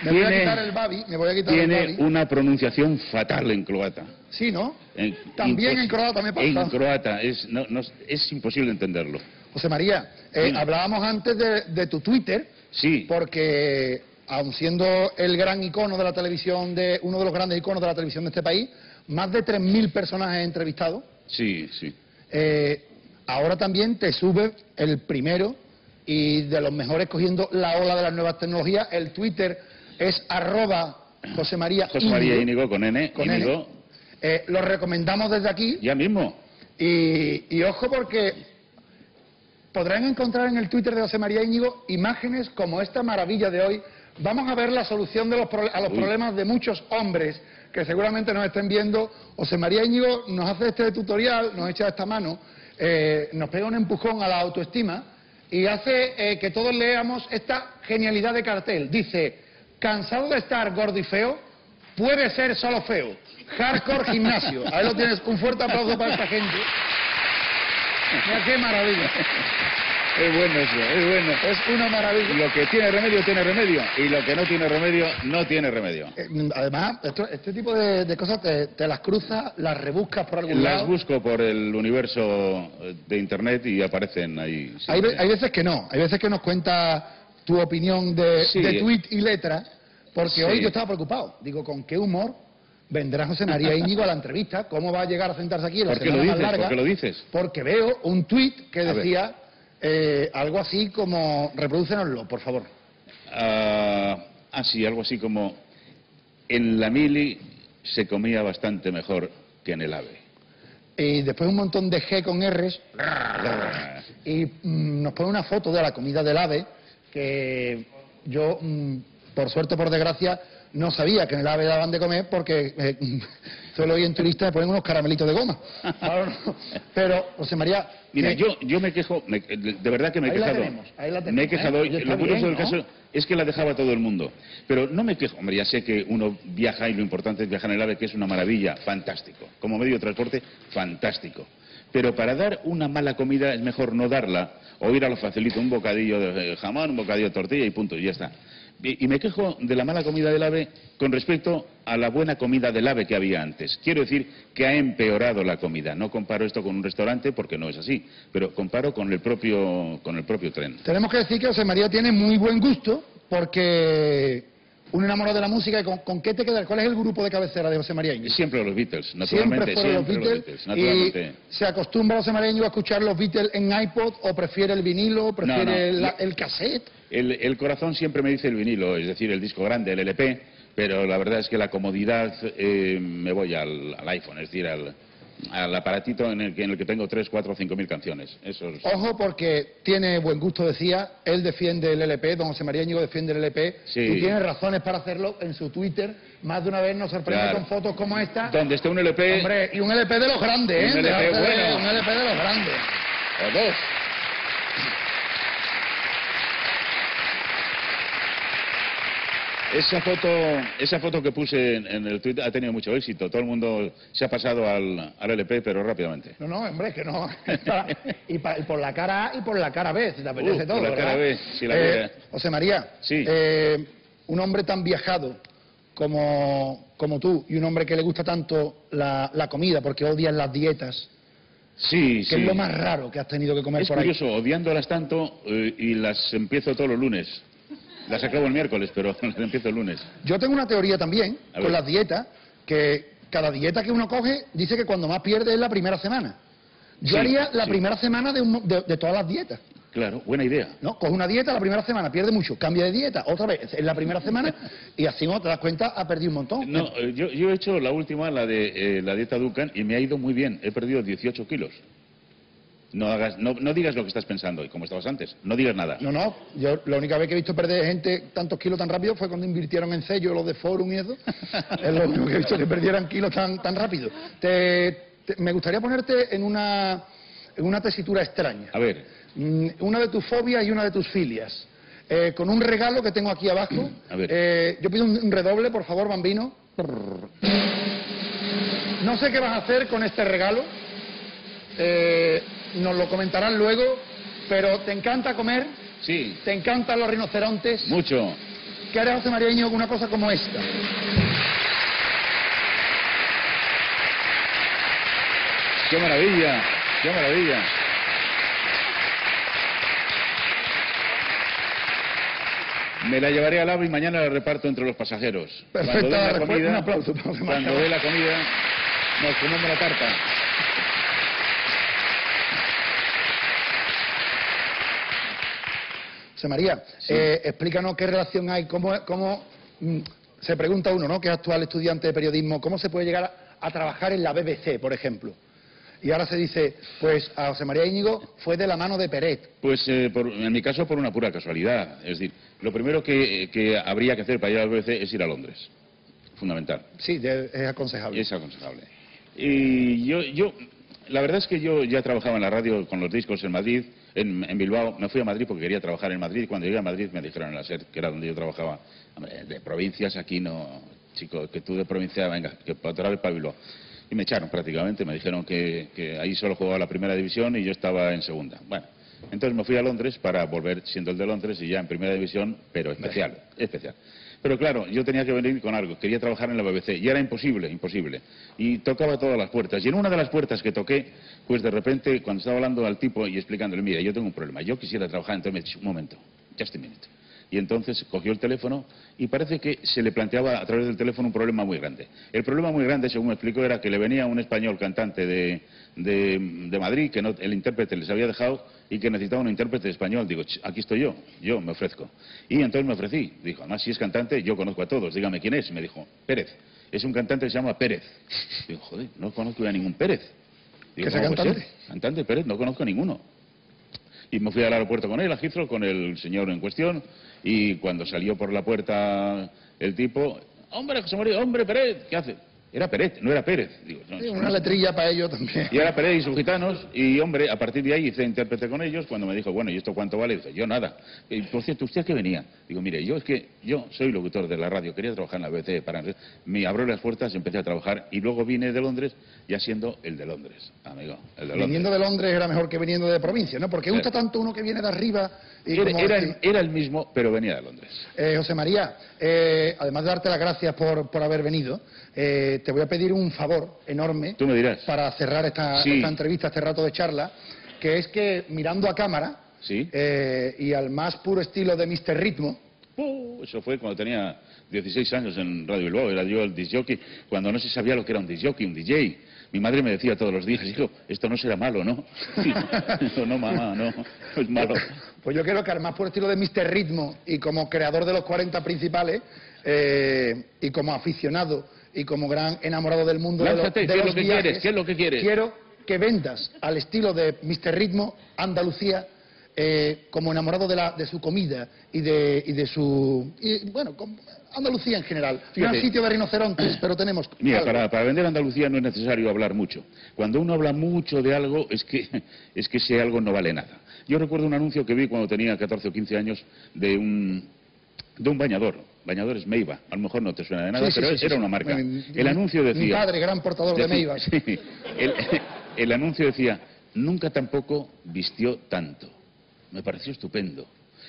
Me voy a quitar el babi, me voy a quitar el Tiene babi. una pronunciación fatal en croata. Sí, ¿no? En- También en croata me pasa. En croata, es, no, no- es imposible entenderlo. José María, eh, hablábamos antes de, de tu Twitter, Sí, porque aun siendo el gran icono de la televisión, de uno de los grandes iconos de la televisión de este país, más de 3.000 personajes entrevistados, sí, sí. eh, ahora también te sube el primero y de los mejores cogiendo la ola de las nuevas tecnologías. El Twitter es arroba José María José María Íñigo, con N, con Íñigo, N. Eh, lo recomendamos desde aquí ya mismo. y, y ojo porque podrán encontrar en el Twitter de José María Íñigo imágenes como esta maravilla de hoy. Vamos a ver la solución de los a los Uy. problemas de muchos hombres que seguramente nos estén viendo. José María Íñigo nos hace este tutorial, nos echa esta mano, eh, nos pega un empujón a la autoestima y hace eh, que todos leamos esta genialidad de cartel. Dice, cansado de estar gordo y feo, puede ser solo feo. Hardcore gimnasio. Ahí lo tienes. Un fuerte aplauso para esta gente. Mira qué maravilla. Es bueno eso, es bueno. Es una maravilla. Lo que tiene remedio tiene remedio y lo que no tiene remedio no tiene remedio. Eh, Además, esto- este tipo de, de cosas te, te las cruzas, las rebuscas por algún Las lado. busco por el universo de internet y aparecen ahí. Hay, hay veces que no. Hay veces que nos cuenta tu opinión de, Sí. de tweet y letra, porque Sí. hoy yo estaba preocupado. Digo, ¿con qué humor vendrá José María Íñigo a la entrevista? ¿Cómo va a llegar a sentarse aquí en la ¿Por qué lo más dices? larga? ¿Por qué lo dices? Porque veo un tuit que decía eh, algo así como, reprodúcenoslo, por favor. Ah, ah, sí, algo así como en la mili se comía bastante mejor que en el ave. Y después un montón de G con R's. Y mm, nos pone una foto de la comida del ave, que yo, mm, por suerte o por desgracia, no sabía que en el ave daban de comer porque eh, solo hoy en turista me ponen unos caramelitos de goma. Pero, José María... Mira, me- yo, yo me quejo, me- de verdad que me he Ahí la quejado. tenemos, ahí la me he tenemos, quejado Lo curioso del ¿no? caso es que la dejaba todo el mundo. Pero no me quejo, hombre, ya sé que uno viaja y lo importante es viajar en el AVE, que es una maravilla, fantástico. Como medio de transporte, fantástico. Pero para dar una mala comida es mejor no darla o ir a lo facilito, un bocadillo de jamón, un bocadillo de tortilla y punto, y ya está. Y, y me quejo de la mala comida del AVE con respecto a la buena comida del AVE que había antes. Quiero decir que ha empeorado la comida. No comparo esto con un restaurante porque no es así, pero comparo con el propio, con el propio tren. Tenemos que decir que José María tiene muy buen gusto porque un enamorado de la música. ¿y ¿Con, con qué te quedas? ¿Cuál es el grupo de cabecera de José María? Siempre los Beatles, Siempre naturalmente, fueron los siempre Beatles, naturalmente. y se acostumbra José María a escuchar los Beatles en iPod o prefiere el vinilo, prefiere no. la- el cassette. El, el corazón siempre me dice el vinilo, es decir, el disco grande, el LP, pero la verdad es que la comodidad eh, me voy al, al iPhone, es decir, al, al aparatito en el, que, en el que tengo 3, 4, 5 mil canciones. Eso es- Ojo porque tiene buen gusto, decía, él defiende el LP, don José María Íñigo defiende el LP Sí. y tiene razones para hacerlo en su Twitter. Más de una vez nos sorprende Claro. con fotos como esta. Donde esté un LP, Hombre, y un LP de los grandes, ¿eh? Un LP De- de- bueno. Un LP de los grandes. o dos. Esa foto, esa foto que puse en, en el Twitter ha tenido mucho éxito. Todo el mundo se ha pasado al, al LP, pero rápidamente. No, no, hombre, que no. y, pa- y por la cara A y por la cara B, si te apetece Uh, todo. por la cara. B, si la Eh. José María, Sí. eh, un hombre tan viajado como, como tú y un hombre que le gusta tanto la, la comida porque odias las dietas, Sí, que sí. es lo más raro que has tenido que comer Es por curioso, odiándolas tanto eh, y las empiezo todos los lunes. Las acabo el miércoles, pero las empiezo el lunes. Yo tengo una teoría también con las dietas, que cada dieta que uno coge dice que cuando más pierde es la primera semana. Yo Sí, haría la sí. primera semana de, un- de- de todas las dietas. Claro, buena idea. ¿no? Coge una dieta la primera semana, pierde mucho, cambia de dieta, otra vez en la primera semana y así cuando te das cuenta ha perdido un montón. No, eh, yo, yo he hecho la última, la de eh, la dieta Dukan, y me ha ido muy bien. He perdido 18 kilos. No, hagas, no, no digas lo que estás pensando y como estabas antes. No digas nada. No, no, yo la única vez que he visto perder gente tantos kilos tan rápido fue cuando invirtieron en sello los de Forum y eso. es lo único que he visto que perdieran kilos tan, tan rápido. Te- te- me gustaría ponerte en una, en una tesitura extraña. A ver, Mm, Una de tus fobias y una de tus filias. Eh, con un regalo que tengo aquí abajo. A ver. Eh, yo pido un, un redoble, por favor, bambino. No sé qué vas a hacer con este regalo. Eh, nos lo comentarán luego. Pero te encanta comer, sí, te encantan los rinocerontes, mucho. que hará José María Íñigo con una cosa como esta. ¡Qué maravilla! ¡Qué maravilla! Me la llevaré al agua y mañana la reparto entre los pasajeros. Perfecta Cuando la comida, Un aplauso. Cuando dé la comida, nos comemos la tarta. José María, eh, explícanos qué relación hay, cómo, cómo mm, se pregunta uno, ¿no? que es actual estudiante de periodismo, cómo se puede llegar a, a trabajar en la BBC, por ejemplo. Y ahora se dice, pues a José María Íñigo fue de la mano de Peret. Pues eh, por- en mi caso por una pura casualidad. Es decir, lo primero que, que habría que hacer para ir al BBC es ir a Londres. Fundamental. Sí, de- es aconsejable. Es aconsejable. Y yo, yo, la verdad es que yo ya trabajaba en la radio con los discos en Madrid, en, en Bilbao. Me fui a Madrid porque quería trabajar en Madrid. Cuando llegué a Madrid me dijeron en la SER, que era donde yo trabajaba, "Hombre, de provincias aquí no, chico, que tú de provincia, venga, que para otra vez para Bilbao. Y me echaron prácticamente, me dijeron que, que ahí solo jugaba la primera división y yo estaba en segunda. Bueno, entonces me fui a Londres para volver siendo el de Londres y ya en primera división, pero especial, especial. Pero claro, yo tenía que venir con algo, quería trabajar en la BBC y era imposible, imposible. Y tocaba todas las puertas. Y en una de las puertas que toqué, pues de repente, cuando estaba hablando al tipo y explicándole, mira, yo tengo un problema, yo quisiera trabajar, entonces me dijo, un momento, just a minute. Y entonces cogió el teléfono y parece que se le planteaba a través del teléfono un problema muy grande. El problema muy grande, según me explicó, era que le venía un español cantante de, de- de Madrid, que no- el intérprete les había dejado y que necesitaba un intérprete español. Digo, "Ch, aquí estoy yo, yo me ofrezco. Y entonces me ofrecí. Dijo, además, si es cantante, yo conozco a todos, dígame quién es. Me dijo, Pérez. Es un cantante que se llama Pérez. Digo, joder, no conozco a ningún Pérez. Digo, ¿Que sea "¿Cómo puede cantante?". Cantante Pérez, no conozco a ninguno. Y me fui al aeropuerto con él, a Heathrow, con el señor en cuestión, y cuando salió por la puerta el tipo, hombre, José María, hombre, Pérez, ¿qué hace? Era Pérez, no era Pérez. Digo, no, Sí, eso una no- letrilla para ellos también. y era Pérez y sus gitanos, y hombre, a partir de ahí hice intérprete con ellos, cuando me dijo, bueno, ¿y esto cuánto vale? Dice, yo nada. Y, por cierto, ¿usted a qué venía? Digo, mire, yo es que yo soy locutor de la radio, quería trabajar en la BBC, para... me abrió las puertas, empecé a trabajar, y luego vine de Londres, ya siendo el de Londres, amigo, el de Londres. Viniendo de Londres era mejor que viniendo de provincia, ¿no? Porque gusta tanto uno que viene de arriba y Era, como era decir- el, era el mismo, pero venía de Londres. Eh, José María, eh, además de darte las gracias por, por haber venido, eh, te voy a pedir un favor enorme Tú me dirás. para cerrar esta, Sí. esta entrevista, este rato de charla, que es que mirando a cámara Sí. eh, y al más puro estilo de Mr. Ritmo, Uh, eso fue cuando tenía 16 años en Radio Bilbao, era yo el disjockey, cuando no se sabía lo que era un disjockey, un DJ. Mi madre me decía todos los días, hijo, esto no será malo, ¿no? Digo, no, mamá, no, es malo. pues yo creo que al más puro estilo de Mr. Ritmo y como creador de los 40 principales eh, y como aficionado y como gran enamorado del mundo de, lo- de ¿qué es los lo que viajes, quieres? ¿Qué es lo que quieres? Quiero que vendas al estilo de Mr. Ritmo Andalucía eh, como enamorado de, la, de su comida y de, y de su... y, bueno, Andalucía en general. Fíjate. Gran sitio de rinocerontes, pero tenemos... Mira, para, para vender Andalucía no es necesario hablar mucho. Cuando uno habla mucho de algo, es que, es que ese algo no vale nada. Yo recuerdo un anuncio que vi cuando tenía 14 o 15 años de un, de un bañador. Bañadores Meiva. A lo mejor no te suena de nada, Sí, pero sí, sí, era una marca. Mi- El anuncio decía... Mi padre, gran portador de Meiva. sí, el, el anuncio decía, nunca tampoco vistió tanto. Me pareció estupendo.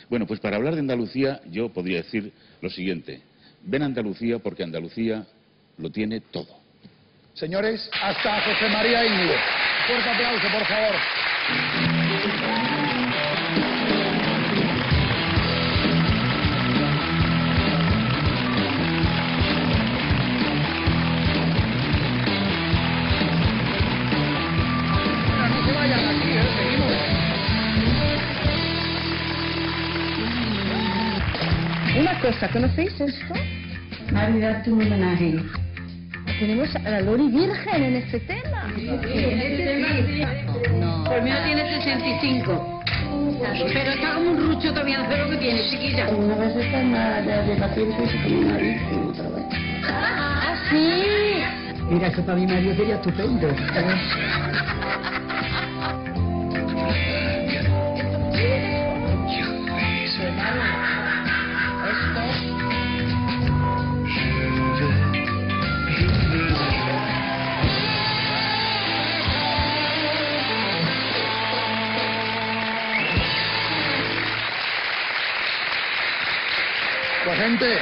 Bueno, pues para hablar de Andalucía yo podría decir lo siguiente. Ven a Andalucía porque Andalucía lo tiene todo. Señores, hasta José María Íñigo. Fuerte aplauso, por favor. Cosa, ¿conocéis esto? Navidad tu homenaje. Tenemos a la Lori Virgen en este tema. Por mí no tiene 65. Pero está como un rucho todavía, no sé lo que tiene, chiquilla. Una vez está en la de, piel que se una y otra vez. ¡Ah, sí! Mira que para mi marido sería estupendo. gente.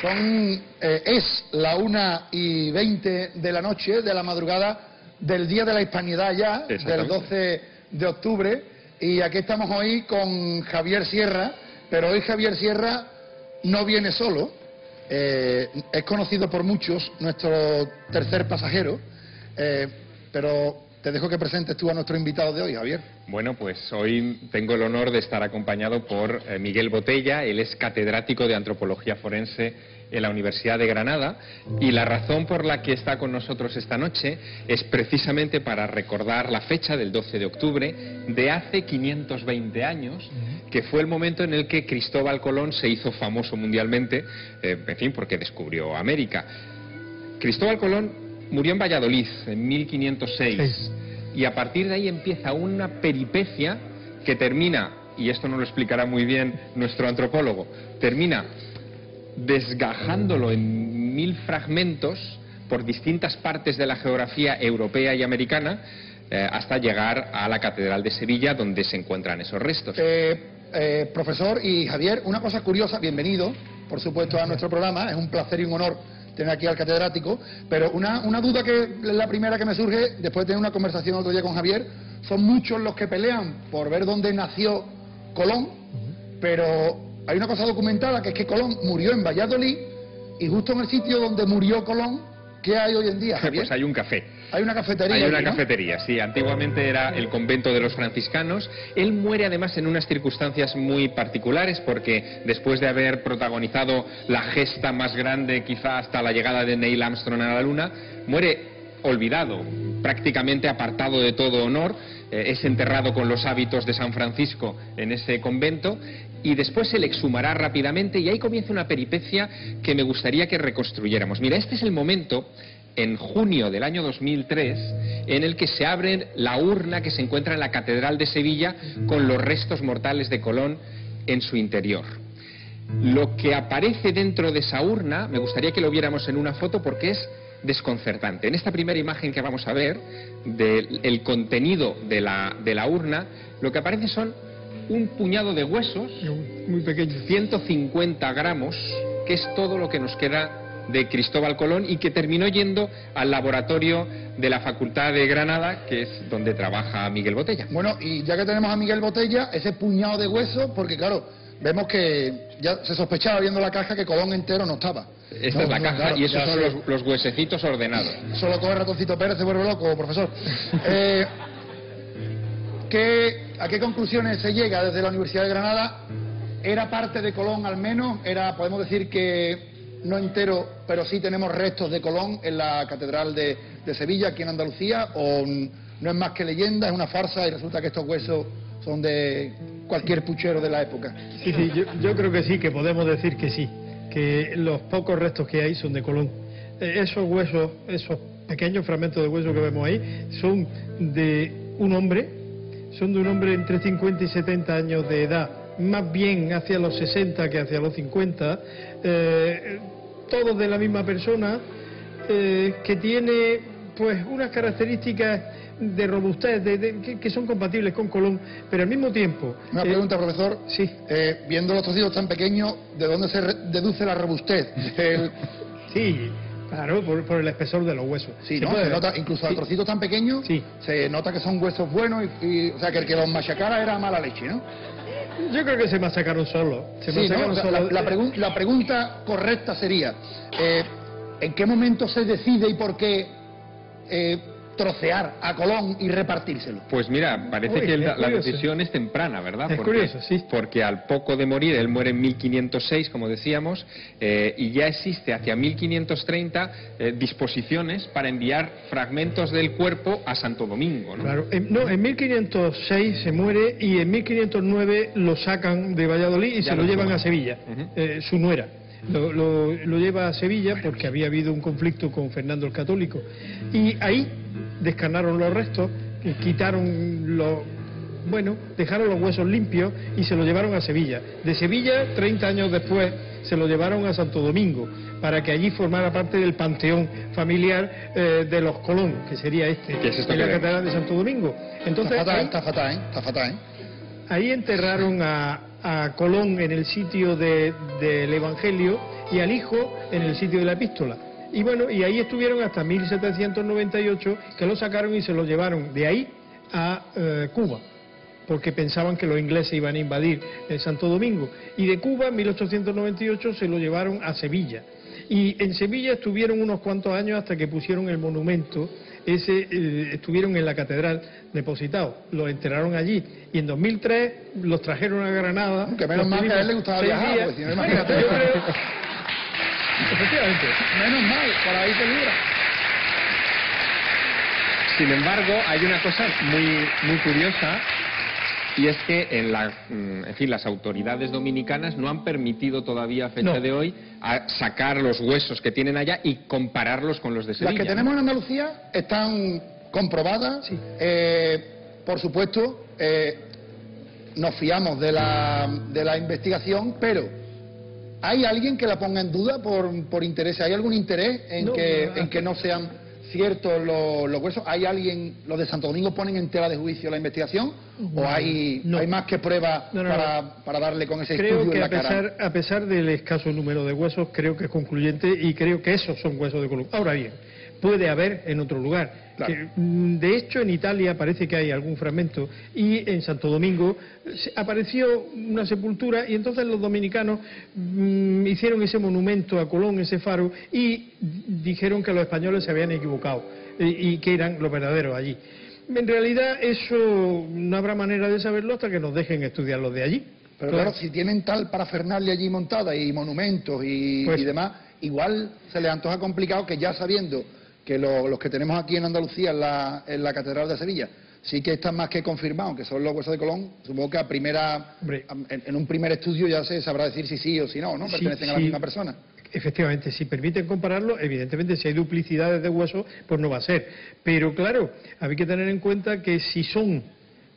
Son, eh, es la una y veinte de la noche, de la madrugada del Día de la Hispanidad ya, del Exactamente. 12 de octubre, y aquí estamos hoy con Javier Sierra, pero hoy Javier Sierra no viene solo, eh, es conocido por muchos, nuestro tercer pasajero, eh, pero te dejo que presentes tú a nuestro invitado de hoy, Javier. Bueno, pues hoy tengo el honor de estar acompañado por eh, Miguel Botella, él es catedrático de Antropología Forense en la Universidad de Granada y la razón por la que está con nosotros esta noche es precisamente para recordar la fecha del 12 de octubre de hace 520 años, que fue el momento en el que Cristóbal Colón se hizo famoso mundialmente, eh, en fin, porque descubrió América. Cristóbal Colón murió en Valladolid en 1506 y a partir de ahí empieza una peripecia que termina, y esto nos lo explicará muy bien nuestro antropólogo, termina desgajándolo en mil fragmentos por distintas partes de la geografía europea y americana eh, hasta llegar a la Catedral de Sevilla donde se encuentran esos restos. Eh, eh, profesor y Javier, una cosa curiosa, bienvenido, por supuesto, a nuestro programa, es un placer y un honor tener aquí al catedrático, pero una, una duda que es la primera que me surge, después de tener una conversación otro día con Javier, son muchos los que pelean por ver dónde nació Colón, pero hay una cosa documentada que es que Colón murió en Valladolid y justo en el sitio donde murió Colón, ¿qué hay hoy en día, Javier? Pues hay un café. Hay una cafetería. Hay una cafetería, sí. Antiguamente era el convento de los franciscanos. Él muere además en unas circunstancias muy particulares porque después de haber protagonizado la gesta más grande quizá hasta la llegada de Neil Armstrong a la Luna, muere olvidado, prácticamente apartado de todo honor. Eh, es enterrado con los hábitos de San Francisco en ese convento y después se le exhumará rápidamente y ahí comienza una peripecia que me gustaría que reconstruyéramos. Mira, este es el momento en junio del año 2003 en el que se abre la urna que se encuentra en la Catedral de Sevilla con los restos mortales de Colón en su interior. Lo que aparece dentro de esa urna, me gustaría que lo viéramos en una foto porque es desconcertante. En esta primera imagen que vamos a ver del contenido de la, de la urna, lo que aparece son un puñado de huesos, Muy pequeño. 150 gramos, que es todo lo que nos queda de Cristóbal Colón y que terminó yendo al laboratorio de la Facultad de Granada, que es donde trabaja Miguel Botella. Bueno, y ya que tenemos a Miguel Botella, ese puñado de huesos, porque claro, vemos que ya se sospechaba viendo la caja que Colón entero no estaba. Esta No, es la no, caja claro, y esos son los, los huesecitos ordenados. Solo coge ratoncito Pérez se vuelve loco, profesor. Eh, ¿qué- ¿A qué conclusiones se llega desde la Universidad de Granada? ¿Era parte de Colón al menos? Era, podemos decir que no entero, pero sí tenemos restos de Colón en la Catedral de, Sevilla, aquí en Andalucía, o no es más que leyenda, es una farsa y resulta que estos huesos son de cualquier puchero de la época. Sí, sí, yo, yo creo que sí, que podemos decir que sí, que los pocos restos que hay son de Colón. Eh, esos huesos, esos pequeños fragmentos de hueso que vemos ahí, son de un hombre, son de un hombre entre 50 y 70 años de edad, más bien hacia los 60 que hacia los 50, eh, todos de la misma persona, eh, que tiene pues unas características de robustez de- de- que, que son compatibles con Colón, pero al mismo tiempo... Una eh, pregunta, profesor. Sí. Eh, viendo los trocitos tan pequeños, ¿de dónde se deduce la robustez? El- Sí, claro, por, por el espesor de los huesos. Sí, ¿no? Se nota, incluso a Sí. trocitos tan pequeños, Sí. se nota que son huesos buenos, y, y- o sea, que el que los machacara era mala leche, ¿no? Yo creo que se masacaron solos. Se Sí, ¿no? masacaron O sea, solos. la, la pregun- la pregunta correcta sería, eh, ¿en qué momento se decide y por qué eh, trocear a Colón y repartírselo? Pues mira, parece Uy, que el- la decisión es temprana, ¿verdad? Es curioso, sí. Porque al poco de morir, él muere en 1506, como decíamos, eh, y ya existe hacia 1530 eh, disposiciones para enviar fragmentos del cuerpo a Santo Domingo, ¿no? Claro, en, no, en 1506 se muere y en 1509 lo sacan de Valladolid y Ya se lo lo llevan a Sevilla, eh, su nuera. Lo, lo- lo lleva a Sevilla porque había habido un conflicto con Fernando el Católico. Y ahí descarnaron los restos, y quitaron los. Bueno, dejaron los huesos limpios y se lo llevaron a Sevilla. De Sevilla, 30 años después, se lo llevaron a Santo Domingo para que allí formara parte del panteón familiar eh, de los Colón, que sería este, Que es esto en la. Catedral de Santo Domingo. Entonces, está fatal, ahí, está fatal, ¿eh? Está fatal, ¿eh? ahí enterraron a, a Colón en el sitio de- del Evangelio y al Hijo en el sitio de la epístola. Y bueno, y ahí estuvieron hasta 1798, que lo sacaron y se lo llevaron de ahí a eh, Cuba, porque pensaban que los ingleses iban a invadir eh, Santo Domingo. Y de Cuba, en 1898, se lo llevaron a Sevilla. Y en Sevilla estuvieron unos cuantos años hasta que pusieron el monumento, ese eh, estuvieron en la catedral depositados, los enterraron allí. Y en 2003 los trajeron a Granada. Que menos mal que a él le gustaba viajar, días. porque si no, imagínate. Yo creo- Efectivamente. Menos mal, por ahí te libra. Sin embargo, hay una cosa muy, muy curiosa y es que en, la, mm, en fin, las autoridades dominicanas no han permitido todavía a fecha No. de hoy a sacar los huesos que tienen allá y compararlos con los de Las Sevilla. que ¿no? tenemos en Andalucía están comprobadas. Sí. Eh, por supuesto, eh, nos fiamos de la, de la investigación, pero ¿hay alguien que la ponga en duda por, por interés? ¿Hay algún interés en, No, que, no, en que no sean ciertos los, los huesos? ¿Hay alguien, los de Santo Domingo ponen en tela de juicio la investigación? ¿O hay, No. hay más que pruebas No, para, para darle con ese Creo estudio que en a la cara? pesar, a pesar del escaso número de huesos, creo que es concluyente y creo que esos son huesos de Colón. Ahora bien, puede haber en otro lugar. Claro. Eh, mm, De hecho, en Italia parece que hay algún fragmento y en Santo Domingo eh, apareció una sepultura y entonces los dominicanos mm, hicieron ese monumento a Colón, ese faro, y dijeron que los españoles se habían equivocado y, y que eran los verdaderos allí. En realidad eso no habrá manera de saberlo hasta que nos dejen estudiar los de allí. Pero claro, si tienen tal parafernalia allí montada y monumentos y, Pues- y demás, igual se les antoja complicado que ya sabiendo que lo- los que tenemos aquí en Andalucía, en la, en la Catedral de Sevilla, sí que están más que confirmados, que son los huesos de Colón, supongo que a primera, en, en un primer estudio ya se sabrá decir si sí o si no, ¿no? Sí, Pertenecen a la sí. misma persona. Efectivamente, si permiten compararlo, evidentemente si hay duplicidades de huesos, pues no va a ser. Pero claro, hay que tener en cuenta que si son,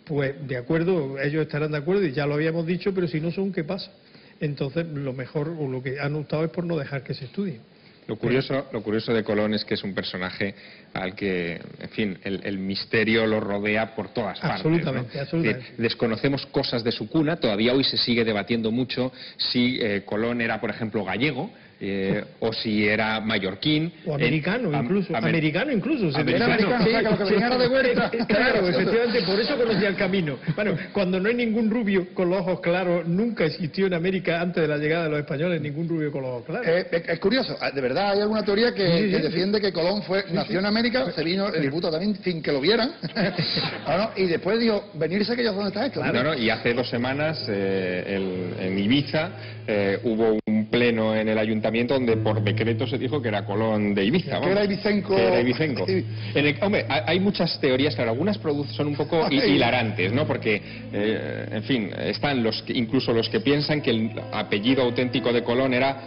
pues de acuerdo, ellos estarán de acuerdo y ya lo habíamos dicho, pero si no son, ¿qué pasa? Entonces, lo mejor o lo que han optado es por no dejar que se estudie. Lo curioso, lo curioso de Colón es que es un personaje al que, en fin, el, el misterio lo rodea por todas partes. Absolutamente, ¿no? absolutamente. Decir, Desconocemos cosas de su cuna, todavía hoy se sigue debatiendo mucho si eh, Colón era, por ejemplo, gallego. Eh, o si era mallorquín. O americano, Eh, am- incluso. amer- americano, incluso. se Americano. venía era de huerta. Claro, efectivamente, por eso conocía el camino. Bueno, cuando no hay ningún rubio con los ojos claros, nunca existió en América, antes de la llegada de los españoles, ningún rubio con los ojos claros. Eh, es, es curioso, de verdad hay alguna teoría que, Sí, sí. que defiende que Colón fue, nació en América, se vino el puto también sin que lo vieran, Ah, ¿no? y después dijo, venirse que yo dónde está esto. No, no, y hace dos semanas eh, el- en Ibiza eh, hubo un pleno en el ayuntamiento donde por decreto se dijo que era Colón de Ibiza. Que era ibicenco. Que era ibicenco. En el- hombre, hay muchas teorías, claro, algunas son un poco hilarantes, ¿no? Porque, eh, en fin, están los que- incluso los que piensan que el apellido auténtico de Colón era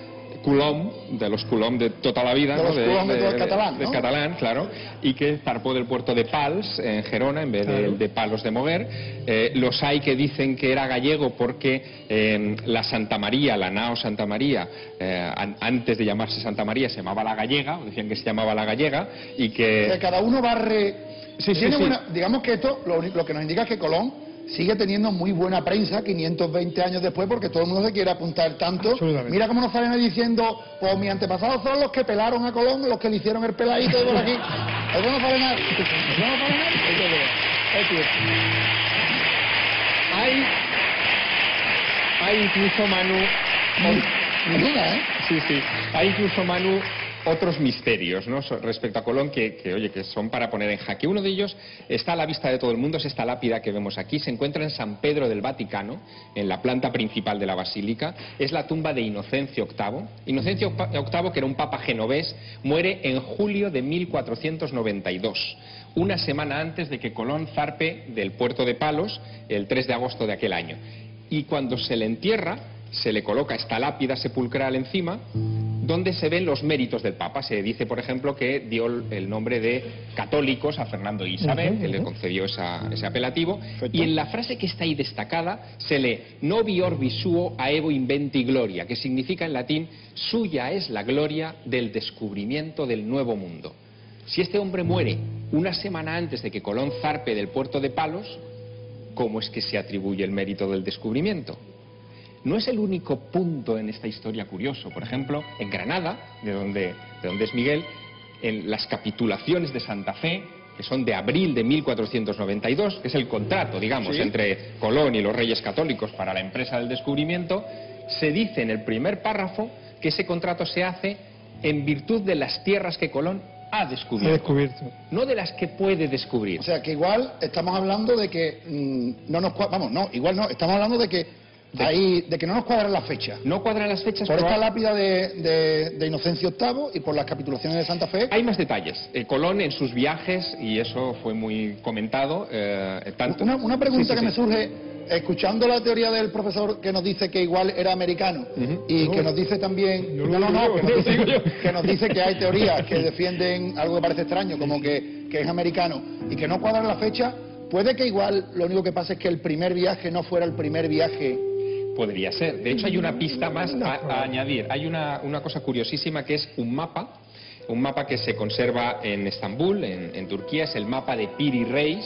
Coulomb, de los Coulomb de toda la vida, De ¿no? los Coulomb de catalán, de ¿no? catalán, claro, y que zarpó del puerto de Pals, en Gerona, en vez de, Claro. de Palos de Moguer. Eh, los hay que dicen que era gallego porque eh, la Santa María, la nao Santa María, eh, an- antes de llamarse Santa María se llamaba la gallega, o decían que se llamaba la gallega, y Que cada uno barre. Sí, sí, Tiene sí. buena- digamos que esto lo, lo que nos indica es que Colón sigue teniendo muy buena prensa 520 años después porque todo el mundo se quiere apuntar tanto. Mira cómo nos salen diciendo, pues mis antepasados son los que pelaron a Colón, los que le hicieron el peladito de por aquí. Eso no sale nada. Eso no sale nada. Hay, hay incluso, Manu... Ni duda, ¿eh? Sí, sí. Hay incluso, Manu, otros misterios ¿no? Respecto a Colón que, que, oye, que son para poner en jaque. Uno de ellos está a la vista de todo el mundo, es esta lápida que vemos aquí. Se encuentra en San Pedro del Vaticano, en la planta principal de la basílica. Es la tumba de Inocencio VIII. Inocencio VIII, que era un papa genovés, muere en julio de 1492, una semana antes de que Colón zarpe del puerto de Palos, el 3 de agosto de aquel año. Y cuando se le entierra, se le coloca esta lápida sepulcral encima, donde se ven los méritos del Papa. Se dice, por ejemplo, que dio el nombre de católicos a Fernando y Isabel, que le concedió esa- ese apelativo. Y en la frase que está ahí destacada se lee Novi orbi suo aevo inventi gloria, que significa en latín suya es la gloria del descubrimiento del nuevo mundo. Si este hombre muere una semana antes de que Colón zarpe del puerto de Palos, ¿cómo es que se atribuye el mérito del descubrimiento? No es el único punto en esta historia curioso. Por ejemplo, en Granada, de donde, de donde es Miguel, en las capitulaciones de Santa Fe, que son de abril de 1492, que es el contrato, digamos, entre Colón y los reyes católicos para la empresa del descubrimiento, se dice en el primer párrafo que ese contrato se hace en virtud de las tierras que Colón ha descubierto. descubierto. No de las que puede descubrir. O sea, que igual estamos hablando de que mm, no nos... Vamos, no, igual no, estamos hablando de que de, de que no nos cuadran las fechas. No cuadran las fechas. Por esta lápida de, de, Inocencio VIII y por las capitulaciones de Santa Fe. Hay más detalles. Eh, Colón en sus viajes, y eso fue muy comentado, eh, tanto... Una, pregunta que me surge, escuchando la teoría del profesor que nos dice que igual era americano y que nos dice también... No, no, no, que, nos dice, que hay teorías que defienden algo que parece extraño, como que, que es americano, y que no cuadran la fecha, puede que igual lo único que pasa es que el primer viaje no fuera el primer viaje Podría ser. De hecho, hay una pista más a, añadir. Hay una, cosa curiosísima que es un mapa, un mapa que se conserva en Estambul, en, Turquía, es el mapa de Piri Reis.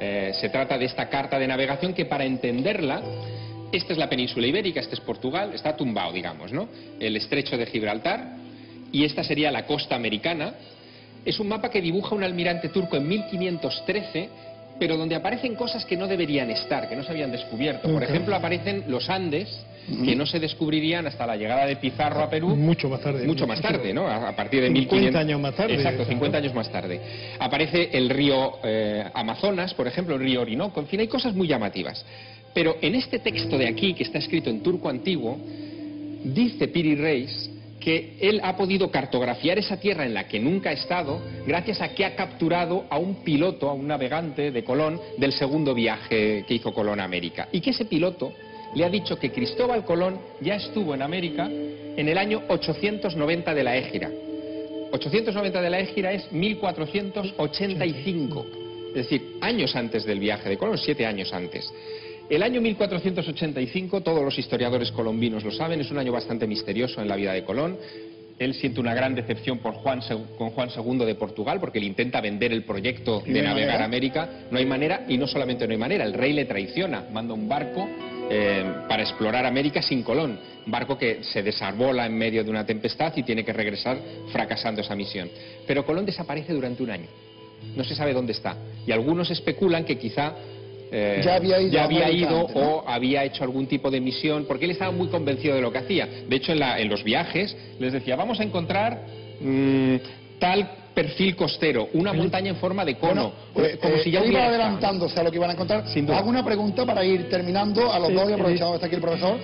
Eh, se trata de esta carta de navegación que para entenderla, esta es la península ibérica, este es Portugal, está tumbado, digamos, ¿no? El estrecho de Gibraltar y esta sería la costa americana. Es un mapa que dibuja un almirante turco en 1513 pero donde aparecen cosas que no deberían estar, que no se habían descubierto. Por ejemplo, aparecen los Andes, que no se descubrirían hasta la llegada de Pizarro a Perú. Mucho más tarde. Mucho más tarde, ¿no? A, partir de 50 años más tarde. Exacto, 50 años más tarde. Aparece el río eh, Amazonas, por ejemplo, el río Orinoco. En fin, hay cosas muy llamativas. Pero en este texto de aquí, que está escrito en turco antiguo, dice Piri Reis que él ha podido cartografiar esa tierra en la que nunca ha estado gracias a que ha capturado a un piloto, a un navegante de Colón del segundo viaje que hizo Colón a América. Y que ese piloto le ha dicho que Cristóbal Colón ya estuvo en América en el año 890 de la Égira. 890 de la Égira es 1485, es decir, años antes del viaje de Colón, siete años antes. El año 1485, todos los historiadores colombinos lo saben, es un año bastante misterioso en la vida de Colón. Él siente una gran decepción por Juan, con Juan II de Portugal porque le intenta vender el proyecto de navegar a América. No hay manera, y no solamente no hay manera, el rey le traiciona, manda un barco eh, para explorar América sin Colón. Un barco que se desarbola en medio de una tempestad y tiene que regresar fracasando esa misión. Pero Colón desaparece durante un año. No se sabe dónde está. Y algunos especulan que quizá eh, ya había ido, o había hecho algún tipo de misión, porque él estaba muy convencido de lo que hacía. De hecho, en, los viajes les decía, vamos a encontrar mm, tal perfil costero, una montaña en forma de cono, como eh, si ya iba adelantándose a lo que iban a encontrar. Hago una pregunta para ir terminando a los dos y aprovechando que está aquí el profesor.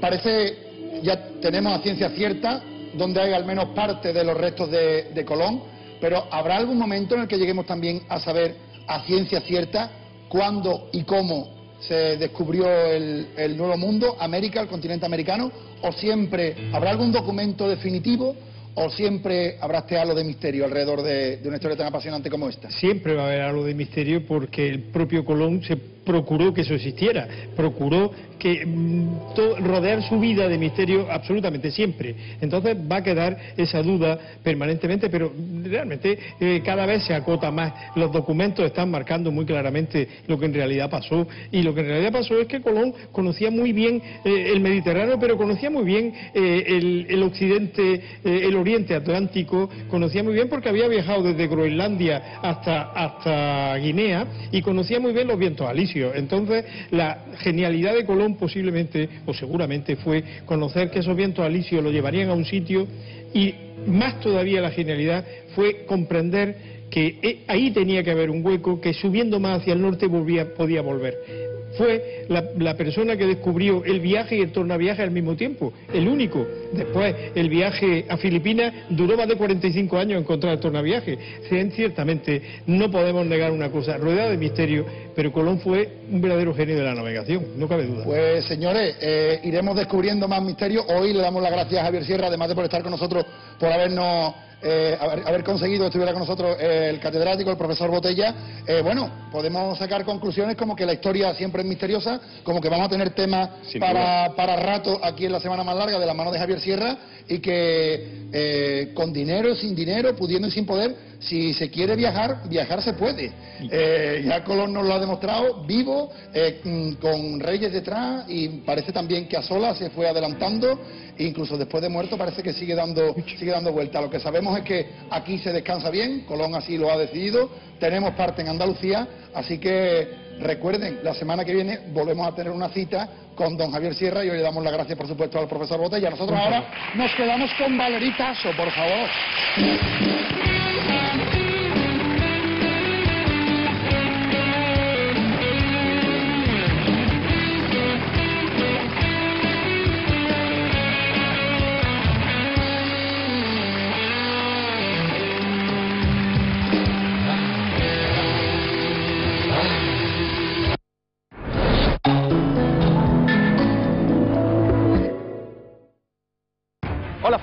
Parece, ya tenemos a ciencia cierta donde hay al menos parte de los restos de, de Colón, pero ¿habrá algún momento en el que lleguemos también a saber a ciencia cierta cuándo y cómo se descubrió el, Nuevo Mundo, América, el continente americano, o siempre habrá algún documento definitivo o siempre habrá este halo de misterio alrededor de, de, una historia tan apasionante como esta? Siempre va a haber algo de misterio porque el propio Colón se procuró que eso existiera, procuró que mm, rodear su vida de misterio absolutamente siempre. Entonces va a quedar esa duda permanentemente, pero realmente eh, cada vez se acota más. Los documentos están marcando muy claramente lo que en realidad pasó y lo que en realidad pasó es que Colón conocía muy bien eh, el Mediterráneo, pero conocía muy bien eh, el, el, occidente, el oriente atlántico, conocía muy bien porque había viajado desde Groenlandia hasta, hasta Guinea y conocía muy bien los vientos alisios entonces, la genialidad de Colón posiblemente, o seguramente, fue conocer que esos vientos alisios lo llevarían a un sitio y más todavía la genialidad fue comprender que eh, ahí tenía que haber un hueco que subiendo más hacia el norte podía volver fue la, persona que descubrió el viaje y el tornaviaje al mismo tiempo, el único. Después, el viaje a Filipinas duró más de 45 años encontrar el tornaviaje. Ciertamente, no podemos negar una cosa, rueda de misterio, pero Colón fue un verdadero genio de la navegación, no cabe duda. Pues señores, eh, iremos descubriendo más misterios. Hoy le damos las gracias a Javier Sierra, además de por estar con nosotros, por habernos eh, haber, conseguido que estuviera con nosotros el catedrático, el profesor Botella, eh, bueno, podemos sacar conclusiones como que la historia siempre es misteriosa, como que vamos a tener temas para, para rato aquí en la semana más larga de la mano de Javier Sierra y que eh, con dinero, sin dinero, pudiendo y sin poder, si se quiere viajar, viajar se puede. Eh, ya Colón nos lo ha demostrado, vivo, eh, con reyes detrás y parece también que a sola se fue adelantando, incluso después de muerto parece que sigue dando, sigue dando vuelta. Lo que sabemos es que aquí se descansa bien, Colón así lo ha decidido, tenemos parte en Andalucía, así que recuerden, la semana que viene volvemos a tener una cita con don Javier Sierra y hoy le damos las gracias, por supuesto, al profesor Botella. Nosotros ahora nos quedamos con Valeritazo, por favor.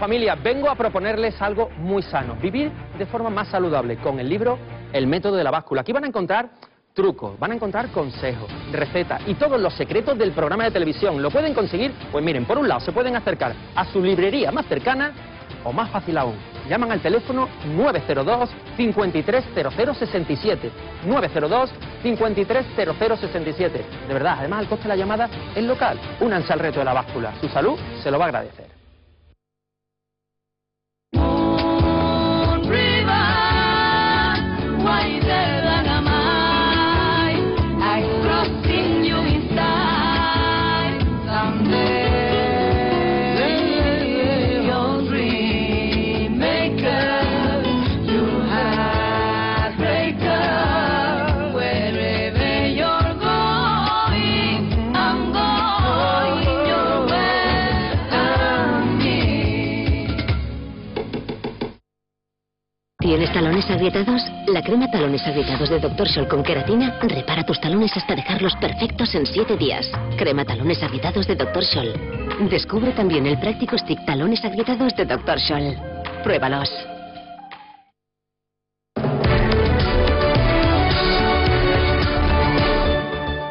Familia, vengo a proponerles algo muy sano, vivir de forma más saludable con el libro El método de la báscula. Aquí van a encontrar trucos, van a encontrar consejos, recetas y todos los secretos del programa de televisión. Lo pueden conseguir, pues miren, por un lado se pueden acercar a su librería más cercana o más fácil aún, llaman al teléfono 902 530067 902 530067 De verdad, además el coste de la llamada es local. Únanse al reto de la báscula. Su salud se lo va a agradecer. ¿Tienes talones agrietados? La crema talones agrietados de Dr. Scholl con queratina repara tus talones hasta dejarlos perfectos en 7 días. Crema talones agrietados de Dr. Scholl. Descubre también el práctico stick talones agrietados de Dr. Scholl. Pruébalos.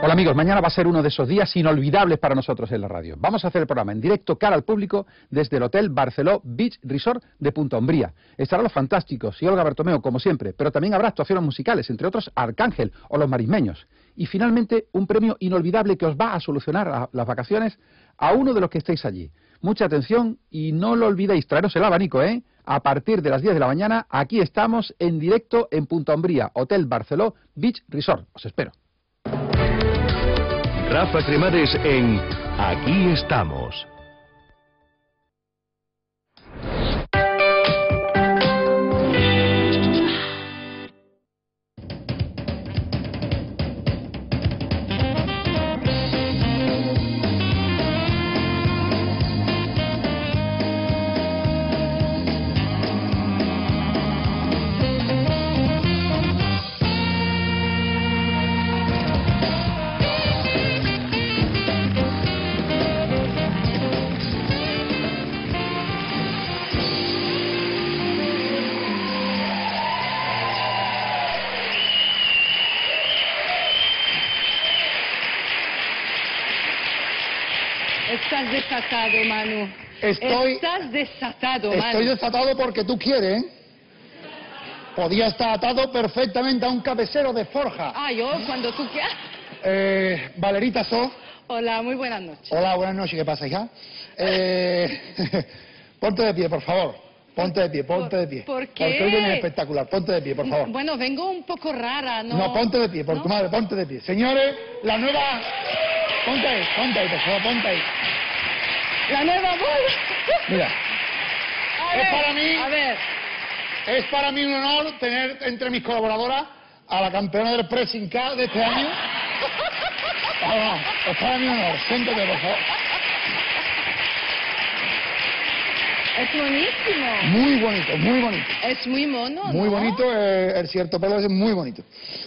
Hola amigos, mañana va a ser uno de esos días inolvidables para nosotros en la radio. Vamos a hacer el programa en directo cara al público desde el Hotel Barceló Beach Resort de Punta Umbría. Estarán los fantásticos y Olga Bertomeo como siempre, pero también habrá actuaciones musicales, entre otros Arcángel o Los Marismeños. Y finalmente un premio inolvidable que os va a solucionar las vacaciones a uno de los que estéis allí. Mucha atención y no lo olvidéis, traeros el abanico, ¿eh? A partir de las 10 de la mañana, aquí estamos en directo en Punta Umbría, Hotel Barceló Beach Resort. Os espero. Rafa Cremades en Aquí estamos. Estás desatado, Manu. Estoy- Estás desatado, Manu. Estoy desatado porque tú quieres. ¿eh? Podía estar atado perfectamente a un cabecero de forja. Ah, yo, cuando tú quieras. Eh, Valerita So. Hola, muy buenas noches. Hola, buenas noches, ¿qué pasa, hija? Eh, ponte de pie, por favor. Ponte de pie, ponte de pie. por qué? Porque hoy vienes espectacular. Ponte de pie, por favor. Bueno, vengo un poco rara, ¿no? No, ponte de pie, por tu madre, ponte de pie. Señores, la nueva... Ponte ahí, ponte ahí, por favor, ponte ahí. La nueva bola. Mira, A es ver, para mí... A ver. Es para mí un honor tener entre mis colaboradoras a la campeona del Pressing K de este año. Vamos, es para mí un honor. Siéntate, por favor. Es buenísimo. Muy bonito, muy bonito. Es muy mono, Muy ¿no? bonito, eh, el cierto pelo es muy bonito.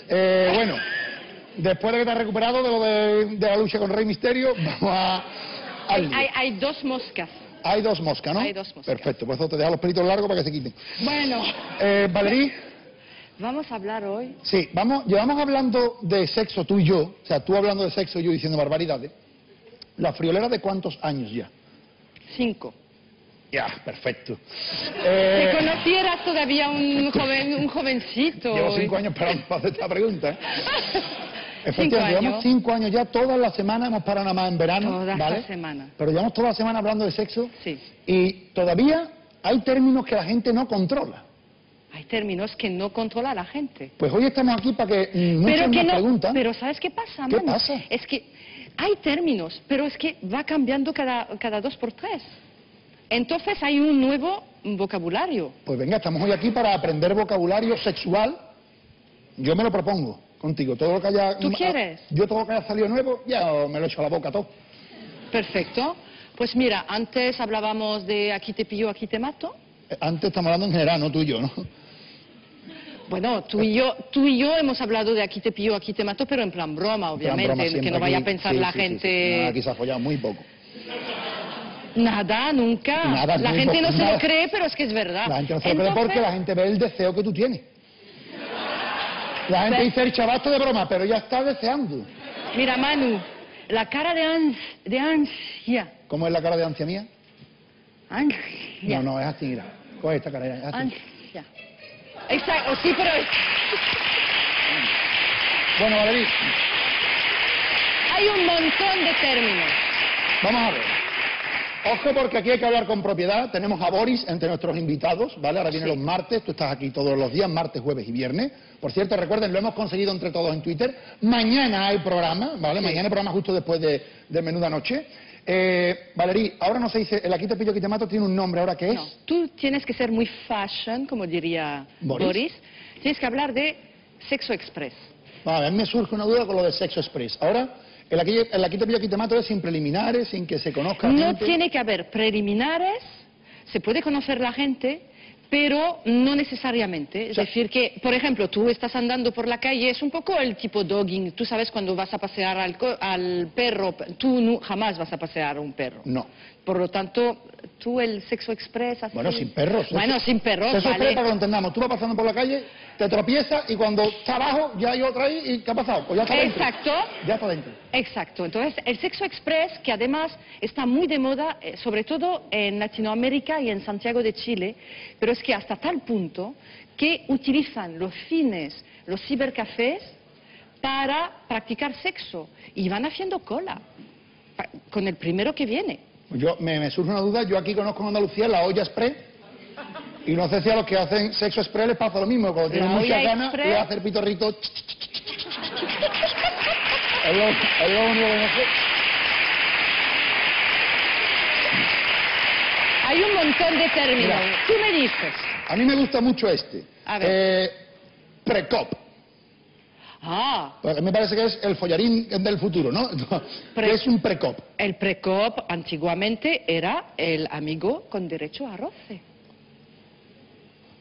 Eh, bueno, después de que te has recuperado de lo de, de la lucha con Rey Misterio, vamos a... al Hay, hay, dos moscas. Hay dos moscas, ¿no? Hay dos moscas. Perfecto, pues te deja los pelitos largos para que se quiten. Bueno, Eh, Valerí, vamos a hablar hoy. sí, vamos, llevamos hablando de sexo tú y yo, o sea, tú hablando de sexo y yo diciendo barbaridades. ¿La friolera de cuántos años ya? Cinco. Ya, perfecto. Si Eh, conocieras todavía un joven, un jovencito. llevo cinco años esperando para hacer esta pregunta. ¿eh? Efectivamente, años. llevamos cinco años ya, todas las semanas hemos parado nada más en verano, Todas ¿vale? las semanas. Pero llevamos toda la semana hablando de sexo Sí. y todavía hay términos que la gente no controla. Hay términos que no controla la gente. Pues hoy estamos aquí para que mm, muchos Pero que nos no. preguntan. Pero ¿sabes qué pasa, ¿Qué Manu? pasa? Es que hay términos, pero es que va cambiando cada, cada dos por tres. Entonces hay un nuevo vocabulario. Pues venga, estamos hoy aquí para aprender vocabulario sexual. Yo me lo propongo contigo. Todo lo que haya. ¿Tú quieres? Yo todo lo que haya salido nuevo, ya me lo echo a la boca todo. Perfecto. Pues mira, antes hablábamos de aquí te pillo, aquí te mato. Eh, Antes estamos hablando en general, no tú y yo, ¿no? Bueno, tú y yo, tú y yo hemos hablado de aquí te pillo, aquí te mato, pero en plan broma, obviamente, Broma que no vaya a pensar Sí, la sí, sí, sí. gente. Nada, aquí se ha follado muy poco. Nada, nunca. Nada, la gente poco, no se lo cree, pero es que es verdad. La gente no se lo cree porque la gente ve el deseo que tú tienes. La gente dice el chavato de broma, pero ya está deseando. Mira, Manu, la cara de, ans de ansia. ¿Cómo es la cara de ansia mía? Ansia. No, no, es así, mira. Coge esta cara, es así. Ansia. Exacto, sí, pero es- Bueno, Valerí, hay un montón de términos. vamos a ver. Ojo porque aquí hay que hablar con propiedad. Tenemos a Boris entre nuestros invitados, ¿vale? Ahora viene los martes, tú estás aquí todos los días, martes, jueves y viernes. Por cierto, recuerden, lo hemos conseguido entre todos en Twitter. Mañana hay programa, ¿vale? Mañana hay programa justo después de, de Menuda Noche. Eh, Valerí, ahora no se dice, el aquí te pillo, aquí te mato tiene un nombre, ¿ahora qué es? No, tú tienes que ser muy fashion, como diría ¿Boris? Boris. Tienes que hablar de sexo express. Vale, a mí me surge una duda con lo de Sexo Express. Ahora, el aquí, el aquí te pillo, aquí te mato es sin preliminares, sin que se conozca No gente. tiene que haber preliminares, se puede conocer la gente, pero no necesariamente. Es decir, que, por ejemplo, tú estás andando por la calle, es un poco el tipo dogging. Tú sabes cuando vas a pasear al, al perro, tú nu- jamás vas a pasear a un perro. No. Por lo tanto, tú el sexo express así... Bueno, sin perros. Bueno, sin perros, es vale. para que lo entendamos. Tú vas pasando por la calle, te tropiezas y cuando está abajo ya hay otra ahí y ¿qué ha pasado? Pues ya está dentro. Exacto. Ya está dentro. Exacto. Entonces, el sexo express, que además está muy de moda, eh, sobre todo en Latinoamérica y en Santiago de Chile, pero es que hasta tal punto que utilizan los cines, los cibercafés, para practicar sexo y van haciendo cola con el primero que viene. Yo, me, me surge una duda, yo aquí conozco en Andalucía la olla express y no sé si a los que hacen sexo express les pasa lo mismo, cuando tienen muchas ganas le hace el pitorrito. es, lo, es lo único que no sé. Hay un montón de términos. Mira. Tú me dices. A mí me gusta mucho este. A ver. Eh, precop. Ah, Pues a mí me parece que es el follarín del futuro, ¿no? Pre- ¿Qué es un precop? el precop antiguamente era el amigo con derecho a roce.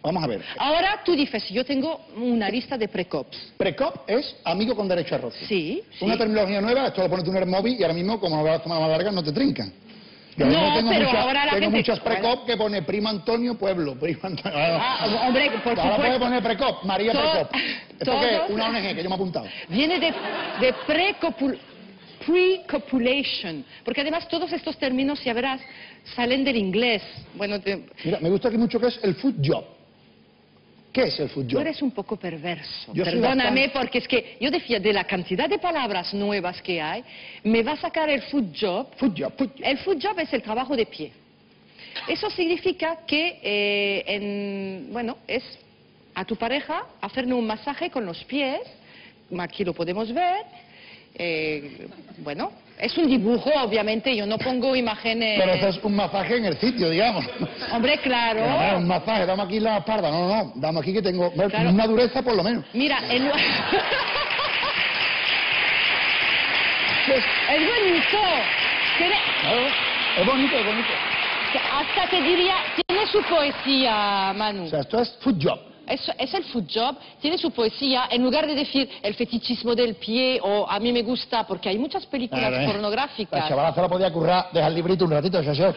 Vamos a ver. Ahora tú dices, yo tengo una lista de precops. Precop es amigo con derecho a roce. Sí, sí. Una terminología nueva, esto lo pones tú en el móvil y ahora mismo, como vas a tomar más larga, no te trincan. Yo No, tengo pero muchas, ahora la tengo gente- muchas precop que pone primo Antonio Pueblo, primo Antonio. Ah, hombre, por Ahora puede supuesto. poner precop, María To- Precop. ¿Esto qué es? Una ONG que yo me he apuntado. Viene de, de precopul- pre-copulation. Porque además todos estos términos, ya verás, salen del inglés. Bueno, te- Mira, me gusta aquí mucho que es el food job. ¿Qué es el food tú job? eres un poco perverso. Yo Perdóname, porque es que yo decía, de la cantidad de palabras nuevas que hay, me va a sacar el food job. Food job, food job. El food job es el trabajo de pie. Eso significa que, eh, en- bueno, es a tu pareja hacerle un masaje con los pies, aquí lo podemos ver, eh, bueno, es un dibujo, obviamente, yo no pongo imágenes... Pero esto es un masaje en el sitio, digamos. Hombre, claro. No, un masaje, dame aquí la espalda. No, no, no, dame aquí que tengo Claro. una dureza por lo menos. Mira, el... es bonito. Tiene- Claro, es bonito, es bonito. hasta te diría, tiene su poesía, Manu. O sea, esto es food job. Es, es el food job, tiene su poesía, en lugar de decir el fetichismo del pie o a mí me gusta, porque hay muchas películas Claro, ¿eh? La pornográficas. chavala se la podía currar, deja el librito un ratito, Xaxó.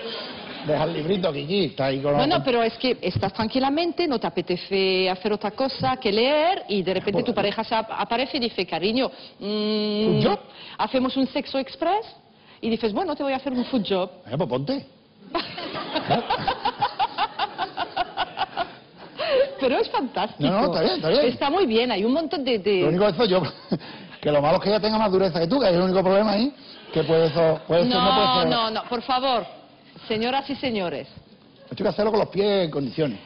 Deja el librito, Kiki, está ahí con Bueno, pero es que estás tranquilamente, no te apetece hacer otra cosa que leer y de repente tu pareja se ap- aparece y dice, cariño, mm, ¿Food job? hacemos un sexo express y dices, bueno, te voy a hacer un food job. Eh, pues ponte. Pero es fantástico. No, no, está bien, está bien. Está muy bien, hay un montón de... de- Lo único que eso yo, que lo malo es que ella tenga más dureza que tú, que es el único problema ahí, que puede eso, puede ser, no puede No, ser. no, no, por favor, señoras y señores, Esto hay que hacerlo con los pies en condiciones.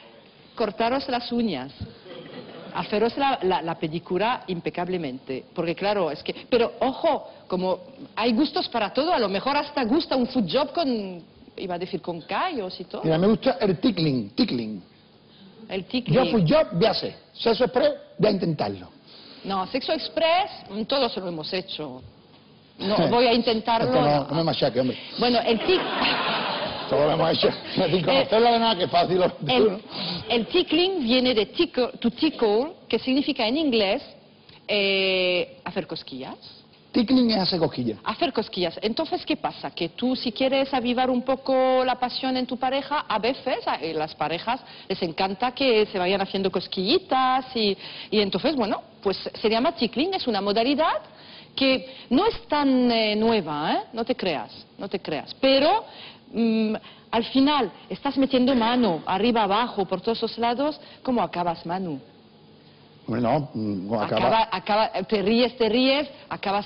cortaros las uñas, haceros la, la, la pedicura impecablemente, porque claro, es que, pero ojo, como hay gustos para todo, a lo mejor hasta gusta un food job con, iba a decir con callos y todo, Mira, me gusta el tickling, tickling. El tickling. Yo fui yo, voy a hacer. Sexo express, voy a intentarlo. No, sexo express, mm, todos lo hemos hecho. No, voy a intentarlo. No, no. no me machaque, hombre. Bueno, el tic... Todo lo hemos hecho. Sin conocerla de nada, que fácil. El, el tickling viene de tickle, to tickle, que significa en inglés eh, hacer cosquillas. Tickling es hacer cosquillas. Hacer cosquillas. Entonces, ¿qué pasa? Que tú, si quieres avivar un poco la pasión en tu pareja, a veces a las parejas les encanta que se vayan haciendo cosquillitas y, y entonces, bueno, pues se llama tickling, es una modalidad que no es tan eh, nueva, ¿eh? No te creas, no te creas. Pero mm, al final estás metiendo mano arriba, abajo, por todos los lados, ¿cómo acabas, Manu? Hombre, no, mm, acaba. Acaba, acaba- te ríes, te ríes, acabas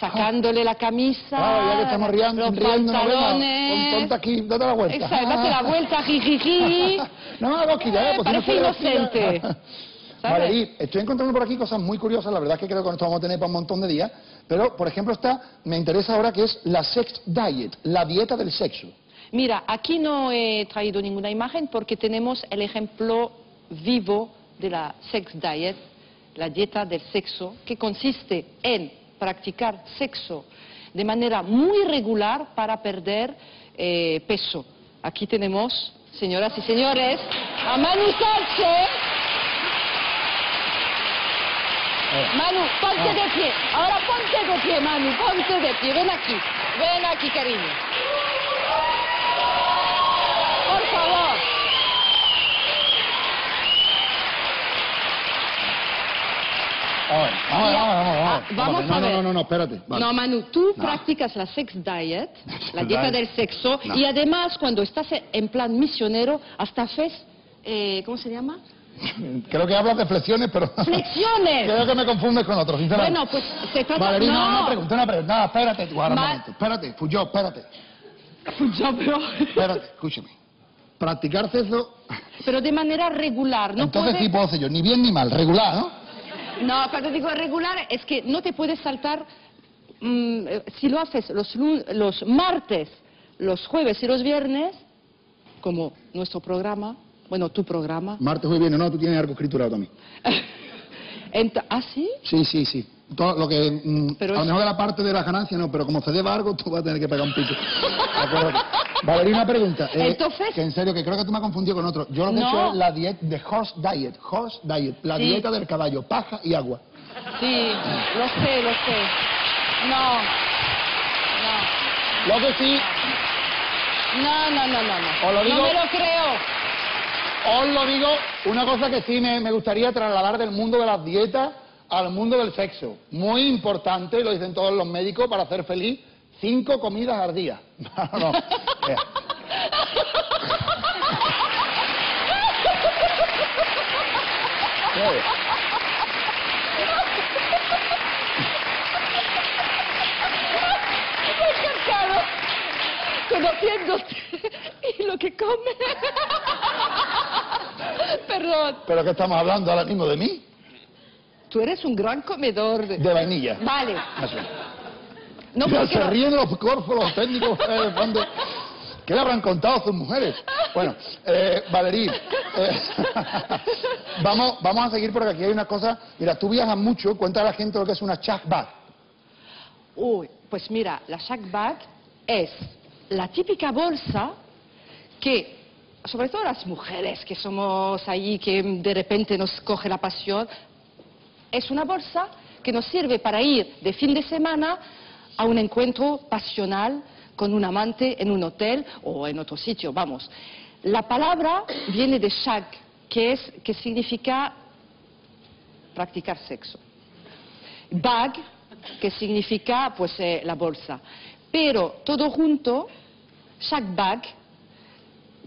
sacándole la camisa, Ah, ya que estamos riendo, los riendo, no pantalones. Aquí, date la vuelta. Exacto, date la vuelta, jijiji. No, ¿eh? Pues no Parece cosquillas. inocente. ¿sabes? Valerí, estoy encontrando por aquí cosas muy curiosas, la verdad es que creo que esto vamos a tener para un montón de días, pero por ejemplo está, me interesa ahora que es la sex diet, la dieta del sexo. Mira, aquí no he traído ninguna imagen porque tenemos el ejemplo vivo de la sex diet, la dieta del sexo, que consiste en practicar sexo de manera muy regular para perder eh, peso. Aquí tenemos, señoras y señores, a Manu Sánchez. Manu, ponte de pie. Ahora ponte de pie, Manu, ponte de pie. Ven aquí, ven aquí, cariño. Por favor. Vamos, vamos, vamos, vamos. Ah, vamos no, a no, ver. no, no, no, espérate. vale. No, Manu, tú No. practicas la sex diet, la Diet. dieta del sexo, No. y además cuando estás en plan misionero, hasta haces, eh, ¿cómo se llama? Creo que hablas de flexiones, pero... ¡Flexiones! Creo que me confundes con otro, sinceramente. Bueno, pues se trata... Valerí, no, no, una pregunta, una pregunta. No, espérate, tú, ahora un Ma- momento. Espérate, Fuyo, espérate. Yo, pero, Espérate, escúchame. Practicar sexo, pero de manera regular, no entonces puedes... sí puedo hacer yo, ni bien ni mal, regular, ¿no? No, cuando digo regular es que no te puedes saltar, mm, eh, si lo haces los, los martes, los jueves y los viernes, como nuestro programa, bueno, tu programa, Martes, jueves, viernes, no, tú tienes algo escriturado también. ¿ah, sí? Sí, sí, sí. Todo lo que, mm, Pero a lo mejor de la parte de la ganancia no, pero como se deba algo, tú vas a tener que pegar un pico. Valeria, una pregunta. eh, Entonces- Que en serio, que creo que tú me has confundido con otro. Yo lo que he No. hecho es la dieta de horse diet, horse diet, la Sí. dieta del caballo, paja y agua. Sí, lo sé, lo sé. No, no. Lo que sí, No, no, no, no, no. Os lo digo- No me lo creo. os lo digo, una cosa que sí me, me gustaría trasladar del mundo de las dietas al mundo del sexo. Muy importante, lo dicen todos los médicos, para ser feliz, cinco comidas al día. No, no. Eh, conociéndote y lo que come. Perdón, ¿Pero qué estamos hablando ahora mismo de mí? tú eres un gran comedor de... De vainilla. Vale. No, Ya se no- ríen los corpos, los técnicos eh. ¿Qué le habrán contado a sus mujeres? Bueno, eh, Valerí, eh, vamos, vamos a seguir porque aquí hay una cosa. Mira, tú viajas mucho, cuéntale a la gente lo que es una chuck bag. Uy, pues mira, la shack bag es la típica bolsa que, sobre todo las mujeres que somos ahí, que de repente nos coge la pasión, es una bolsa que nos sirve para ir de fin de semana a un encuentro pasional con un amante en un hotel o en otro sitio, vamos. La palabra viene de shag, que, es, que significa practicar sexo. Bag, que significa pues eh, la bolsa. Pero todo junto, shag bag,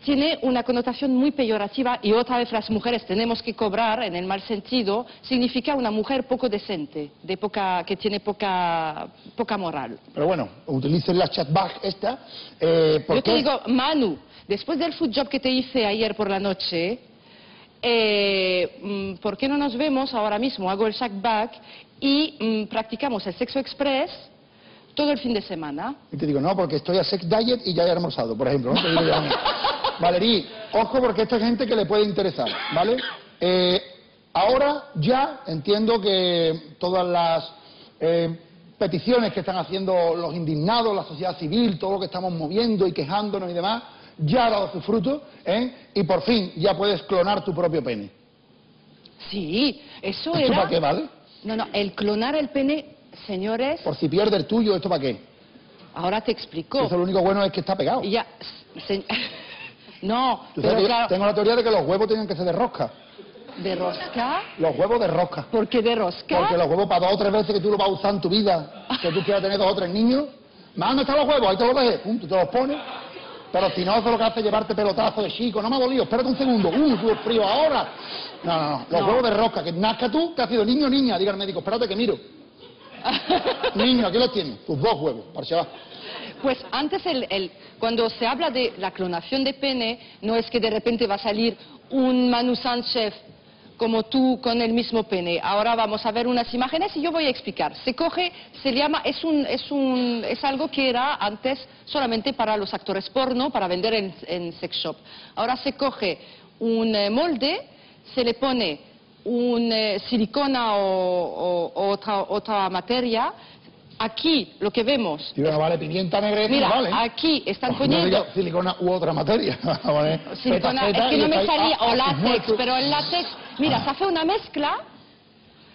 tiene una connotación muy peyorativa y otra vez las mujeres tenemos que cobrar en el mal sentido, significa una mujer poco decente, de poca, que tiene poca, poca moral. Pero bueno, utilicen la chatbag esta. Eh, Yo te digo, Manu, después del food job que te hice ayer por la noche, eh, mm, ¿por qué no nos vemos ahora mismo? Hago el chatbag y mm, practicamos el sexo express todo el fin de semana. Y te digo, no, porque estoy a sex diet y ya he almorzado, por ejemplo. ¿no? Valerí, ojo porque esta es gente que le puede interesar, ¿vale? Eh, ahora ya entiendo que todas las eh, peticiones que están haciendo los indignados, la sociedad civil, todo lo que estamos moviendo y quejándonos y demás, ya ha dado su fruto, ¿eh? Y por fin ya puedes clonar tu propio pene. Sí, eso ¿Esto era... para qué vale? No, no, el clonar el pene, señores... Por si pierde el tuyo, ¿esto para qué? Ahora te explico. Eso lo único bueno es que está pegado. Ya, se- No, Tú pero sabes que yo claro, Tengo la teoría de que los huevos tienen que ser de rosca. ¿de rosca? Los huevos de rosca. ¿Por qué de rosca? Porque los huevos para dos o tres veces que tú los vas a usar en tu vida, que tú quieras tener dos o tres niños, ¿más dónde están los huevos? Ahí te los dejé, pum, tú te los pones. Pero si no, eso lo que hace es llevarte pelotazo de chico. No me ha dolido, espérate un segundo. Uh, tú frío ahora. No, no, no. Los No. huevos de rosca, que nazca tú, que has sido niño o niña, diga el médico, espérate que miro. Niño, aquí los tienes, tus dos huevos, para. Pues antes, el, el- cuando se habla de la clonación de pene, no es que de repente va a salir un Manu Sánchez como tú con el mismo pene. Ahora vamos a ver unas imágenes y yo voy a explicar. Se coge, se llama, es, un, es, un, es algo que era antes solamente para los actores porno, para vender en, en sex shop. Ahora se coge un eh, molde, se le pone un eh, silicona o, o- otra, otra materia. Aquí lo que vemos Y bueno, vale, pimienta negra, Mira, no vale. aquí están No poniendo... digas silicona u otra materia. vale. Silicona, es que no me salía, o ah, látex, pero el látex, mira, se hace una mezcla,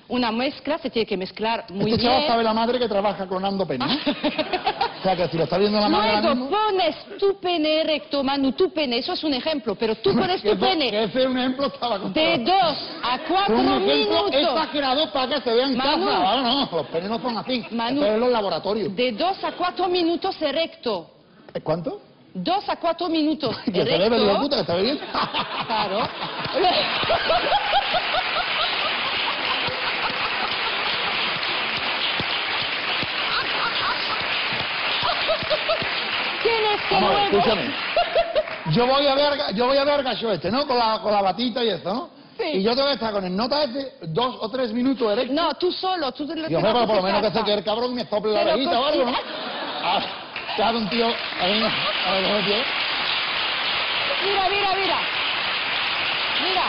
una mezcla, se tiene que mezclar muy este bien. sabe la madre que trabaja clonando pene. ¿no? o sea, que si lo está viendo la madre Luego mismo... pones tu pene erecto, Manu, tu pene, eso es un ejemplo, pero tú pones tu pene que ese es un ejemplo estaba de dos a cuatro un ejemplo minutos. exagerado para que se vean Manu. casa. Ahora no, los penes no son así. Manu. Es los laboratorios. De dos a cuatro minutos erecto. ¿Cuánto? Dos a cuatro minutos Que se bebe, erecto. digo, puta, que está bebiendo. Claro. Tienes que escúchame. Yo voy a ver, yo voy a ver gacho este, ¿no? Con la, con la batita y eso, ¿no? Sí. Y yo tengo que estar con el nota ese dos o tres minutos erecto. No, tú solo, tú te lo Dios mío, pero por lo menos que se quede el cabrón y me sople la orejita o algo, ¿no? Ah, hago un tío... A ver, a ver, ¿cómo tío? Mira, mira, mira. Mira.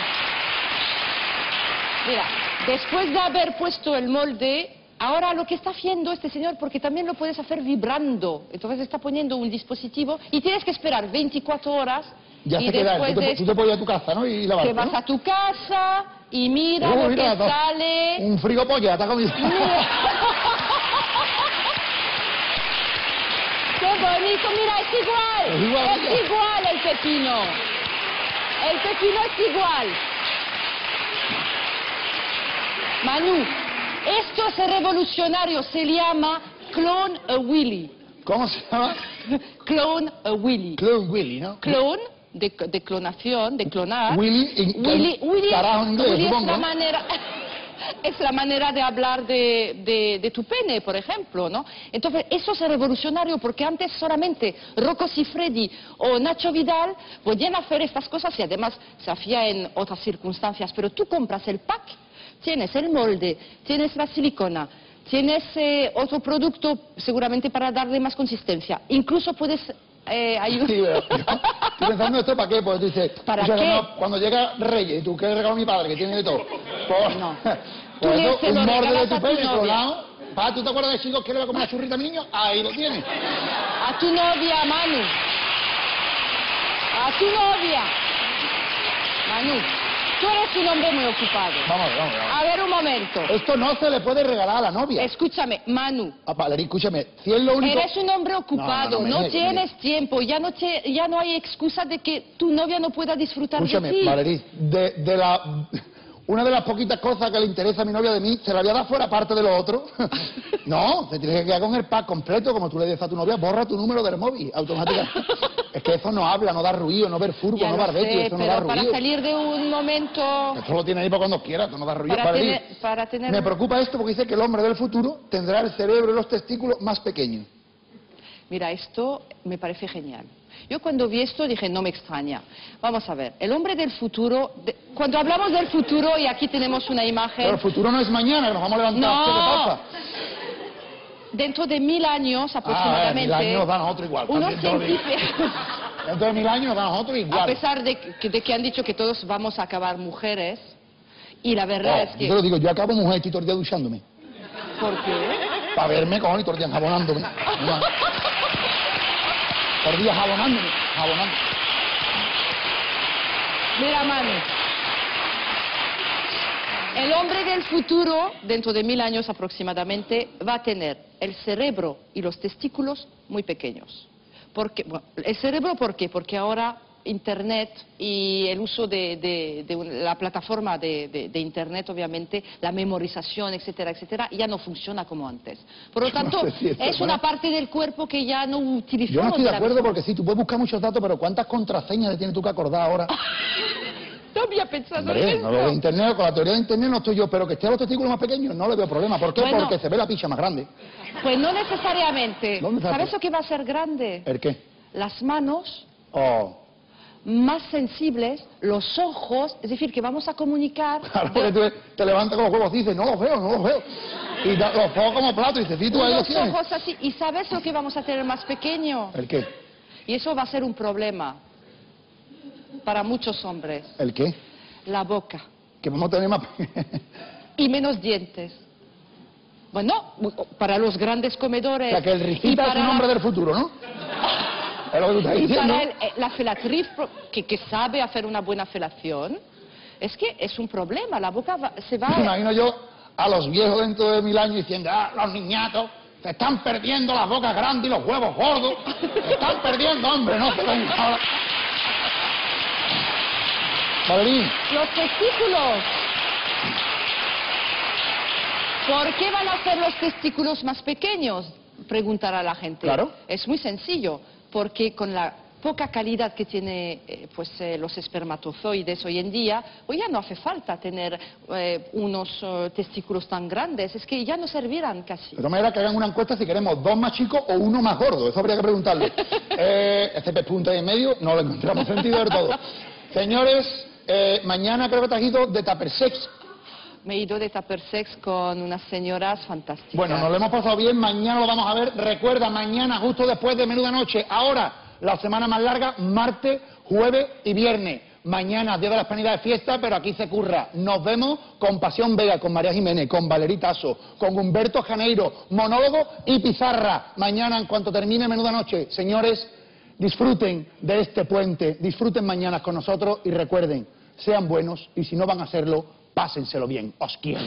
Mira, después de haber puesto el molde, ahora lo que está haciendo este señor, porque también lo puedes hacer vibrando, entonces está poniendo un dispositivo y tienes que esperar 24 horas Ya y después tú te, de tú te puedes ir a tu casa, ¿no? Y lavarte, que vas ¿no? a tu casa y mira Uh, lo mira, que sale. Un frigo polla, está comiendo. ¡Qué bonito! Mira, es igual. Es igual. Es igual el pepino. El pepino es igual. Manu, esto es revolucionario, se llama Clone a Willy. ¿Cómo se llama? Clone a Willy. Clone Willy, ¿no? Clone, de, de clonación, de clonar. Willy, en- Willy, Willy, carajo en inglés, Willy es la manera... Es la manera de hablar de, de- de tu pene, por ejemplo, ¿no? Entonces, eso es revolucionario porque antes solamente Rocco Siffredi o Nacho Vidal podían hacer estas cosas y además se hacía en otras circunstancias, pero tú compras el pack, tienes el molde, tienes la silicona, tienes eh, otro producto seguramente para darle más consistencia, incluso puedes eh, ayudar... Sí, estoy pensando esto para qué, tú dices, ¿Para qué? Cuando, cuando llega Reyes, y tú qué regalo a mi padre, que tiene de todo. Pues, No. pues Tú eso, un morde de tu pene. Pa, ¿tú te acuerdas de chicos que le va a comer churrita a mi niño? Ahí lo tienes. A tu novia, Manu. A tu novia. Manu, tú eres un hombre muy ocupado. Vamos, ver, vamos, a ver. Un momento. Esto no se le puede regalar a la novia. Escúchame, Manu. Ah, Valerie, escúchame, si es lo único... Eres un hombre ocupado, No, no, no, no, me- tienes tiempo, ya no, te- ya no hay excusa de que tu novia no pueda disfrutar Escúchame, de ti. Valerie, de, de la... Una de las poquitas cosas que le interesa a mi novia de mí, ¿se la voy a dar fuera parte de lo otro? no, te tienes que quedar con el pack completo, como tú le dices a tu novia, borra tu número del móvil automáticamente. Es que eso no habla, no da ruido, no ver furbo, Ya no sé, eso no da pero para ruido. salir de un momento... Esto lo tiene ahí para cuando quiera, no da ruido. Para tener, para tener Me preocupa esto porque dice que el hombre del futuro tendrá el cerebro y los testículos más pequeños. Mira, esto me parece genial. Yo cuando vi esto dije, no me extraña. Vamos a ver, el hombre del futuro, de- cuando hablamos del futuro, y aquí tenemos una imagen... Pero el futuro no es mañana, que nos vamos a levantar. No. ¿Qué te pasa? Dentro de mil años Ah, aproximadamente... mil años dan a nosotros igual. unos científicos... Dentro de mil años dan a nosotros igual. A pesar de que, de que han dicho que todos vamos a acabar mujeres, y la verdad es Yo que... te lo digo, yo acabo mujer y estoy todo el día duchándome. ¿Por qué? Para verme, cojones, y todo el día jabonándome. Mira. Todo el día jabonándome, jabonándome. Mira, Manu. El hombre del futuro, dentro de mil años aproximadamente, va a tener el cerebro y los testículos muy pequeños. Porque, bueno, el cerebro, ¿por qué? Porque ahora Internet y el uso de, de- de la plataforma de, Internet, obviamente, la memorización, etcétera, etcétera, ya no funciona como antes. Por lo no tanto, sé si esto es es una parte del cuerpo que ya no utilizamos. Yo no estoy de acuerdo porque sí, tú puedes buscar muchos datos, pero ¿cuántas contraseñas le tienes tú que acordar ahora? No había pensado en eso. no lo de Internet, con la teoría de Internet no estoy yo, pero que estén los testículos más pequeños no le veo problema. ¿Por qué? Bueno. Porque se ve la picha más grande. Pues no necesariamente. ¿Sabes lo que va a ser grande? ¿El qué? Las manos Oh, más sensibles, los ojos, es decir, que vamos a comunicar. claro, porque tú te levantas con los huevos y dices, no los veo, no los veo. Y da- los pongo como plato y dices, sí, tú ahí los Los tienes. ojos así. ¿Y sabes lo que vamos a tener más pequeño? ¿El qué? Y eso va a ser un problema para muchos hombres. ¿El qué? La boca. Que vamos a tener más... Y menos dientes. Bueno, para los grandes comedores. O sea, que el y risita es para un hombre del futuro, ¿no? Es lo que tú estás Y diciendo. para el- eh, la felatriz que, que sabe hacer una buena felación, es que es un problema. La boca va- se va... Me imagino yo a los viejos dentro de mil años diciendo, ah, los niñatos se están perdiendo las bocas grandes y los huevos gordos. Se están perdiendo, hombre, no se ven ahora. Valerín, Los testículos. ¿Por qué van a ser los testículos más pequeños? Preguntará la gente. Claro. Es muy sencillo, porque con la poca calidad que tiene eh, pues, eh, los espermatozoides hoy en día, pues ya no hace falta tener eh, unos eh, testículos tan grandes, es que ya no servirán casi. de todas maneras que hagan una encuesta si queremos dos más chicos o uno más gordo. Eso habría que preguntarle. Eh, este punto en medio no le encontramos sentido del todo. Señores, eh, mañana creo que ido de Tupper Sex. Me he ido de Tupper Sex con unas señoras fantásticas. Bueno, nos lo hemos pasado bien, mañana lo vamos a ver. Recuerda, mañana, justo después de Menuda Noche. Ahora, la semana más larga, martes, jueves y viernes. Mañana, Día de la Hispanidad de fiesta, pero aquí se curra. Nos vemos con Pasión Vega, con María Jiménez, con Valerita con Humberto Janeiro, monólogo y pizarra. Mañana, en cuanto termine Menuda Noche. Señores, disfruten de este puente, disfruten mañana con nosotros y recuerden, sean buenos y si no van a hacerlo, pásenselo bien. Os quiero.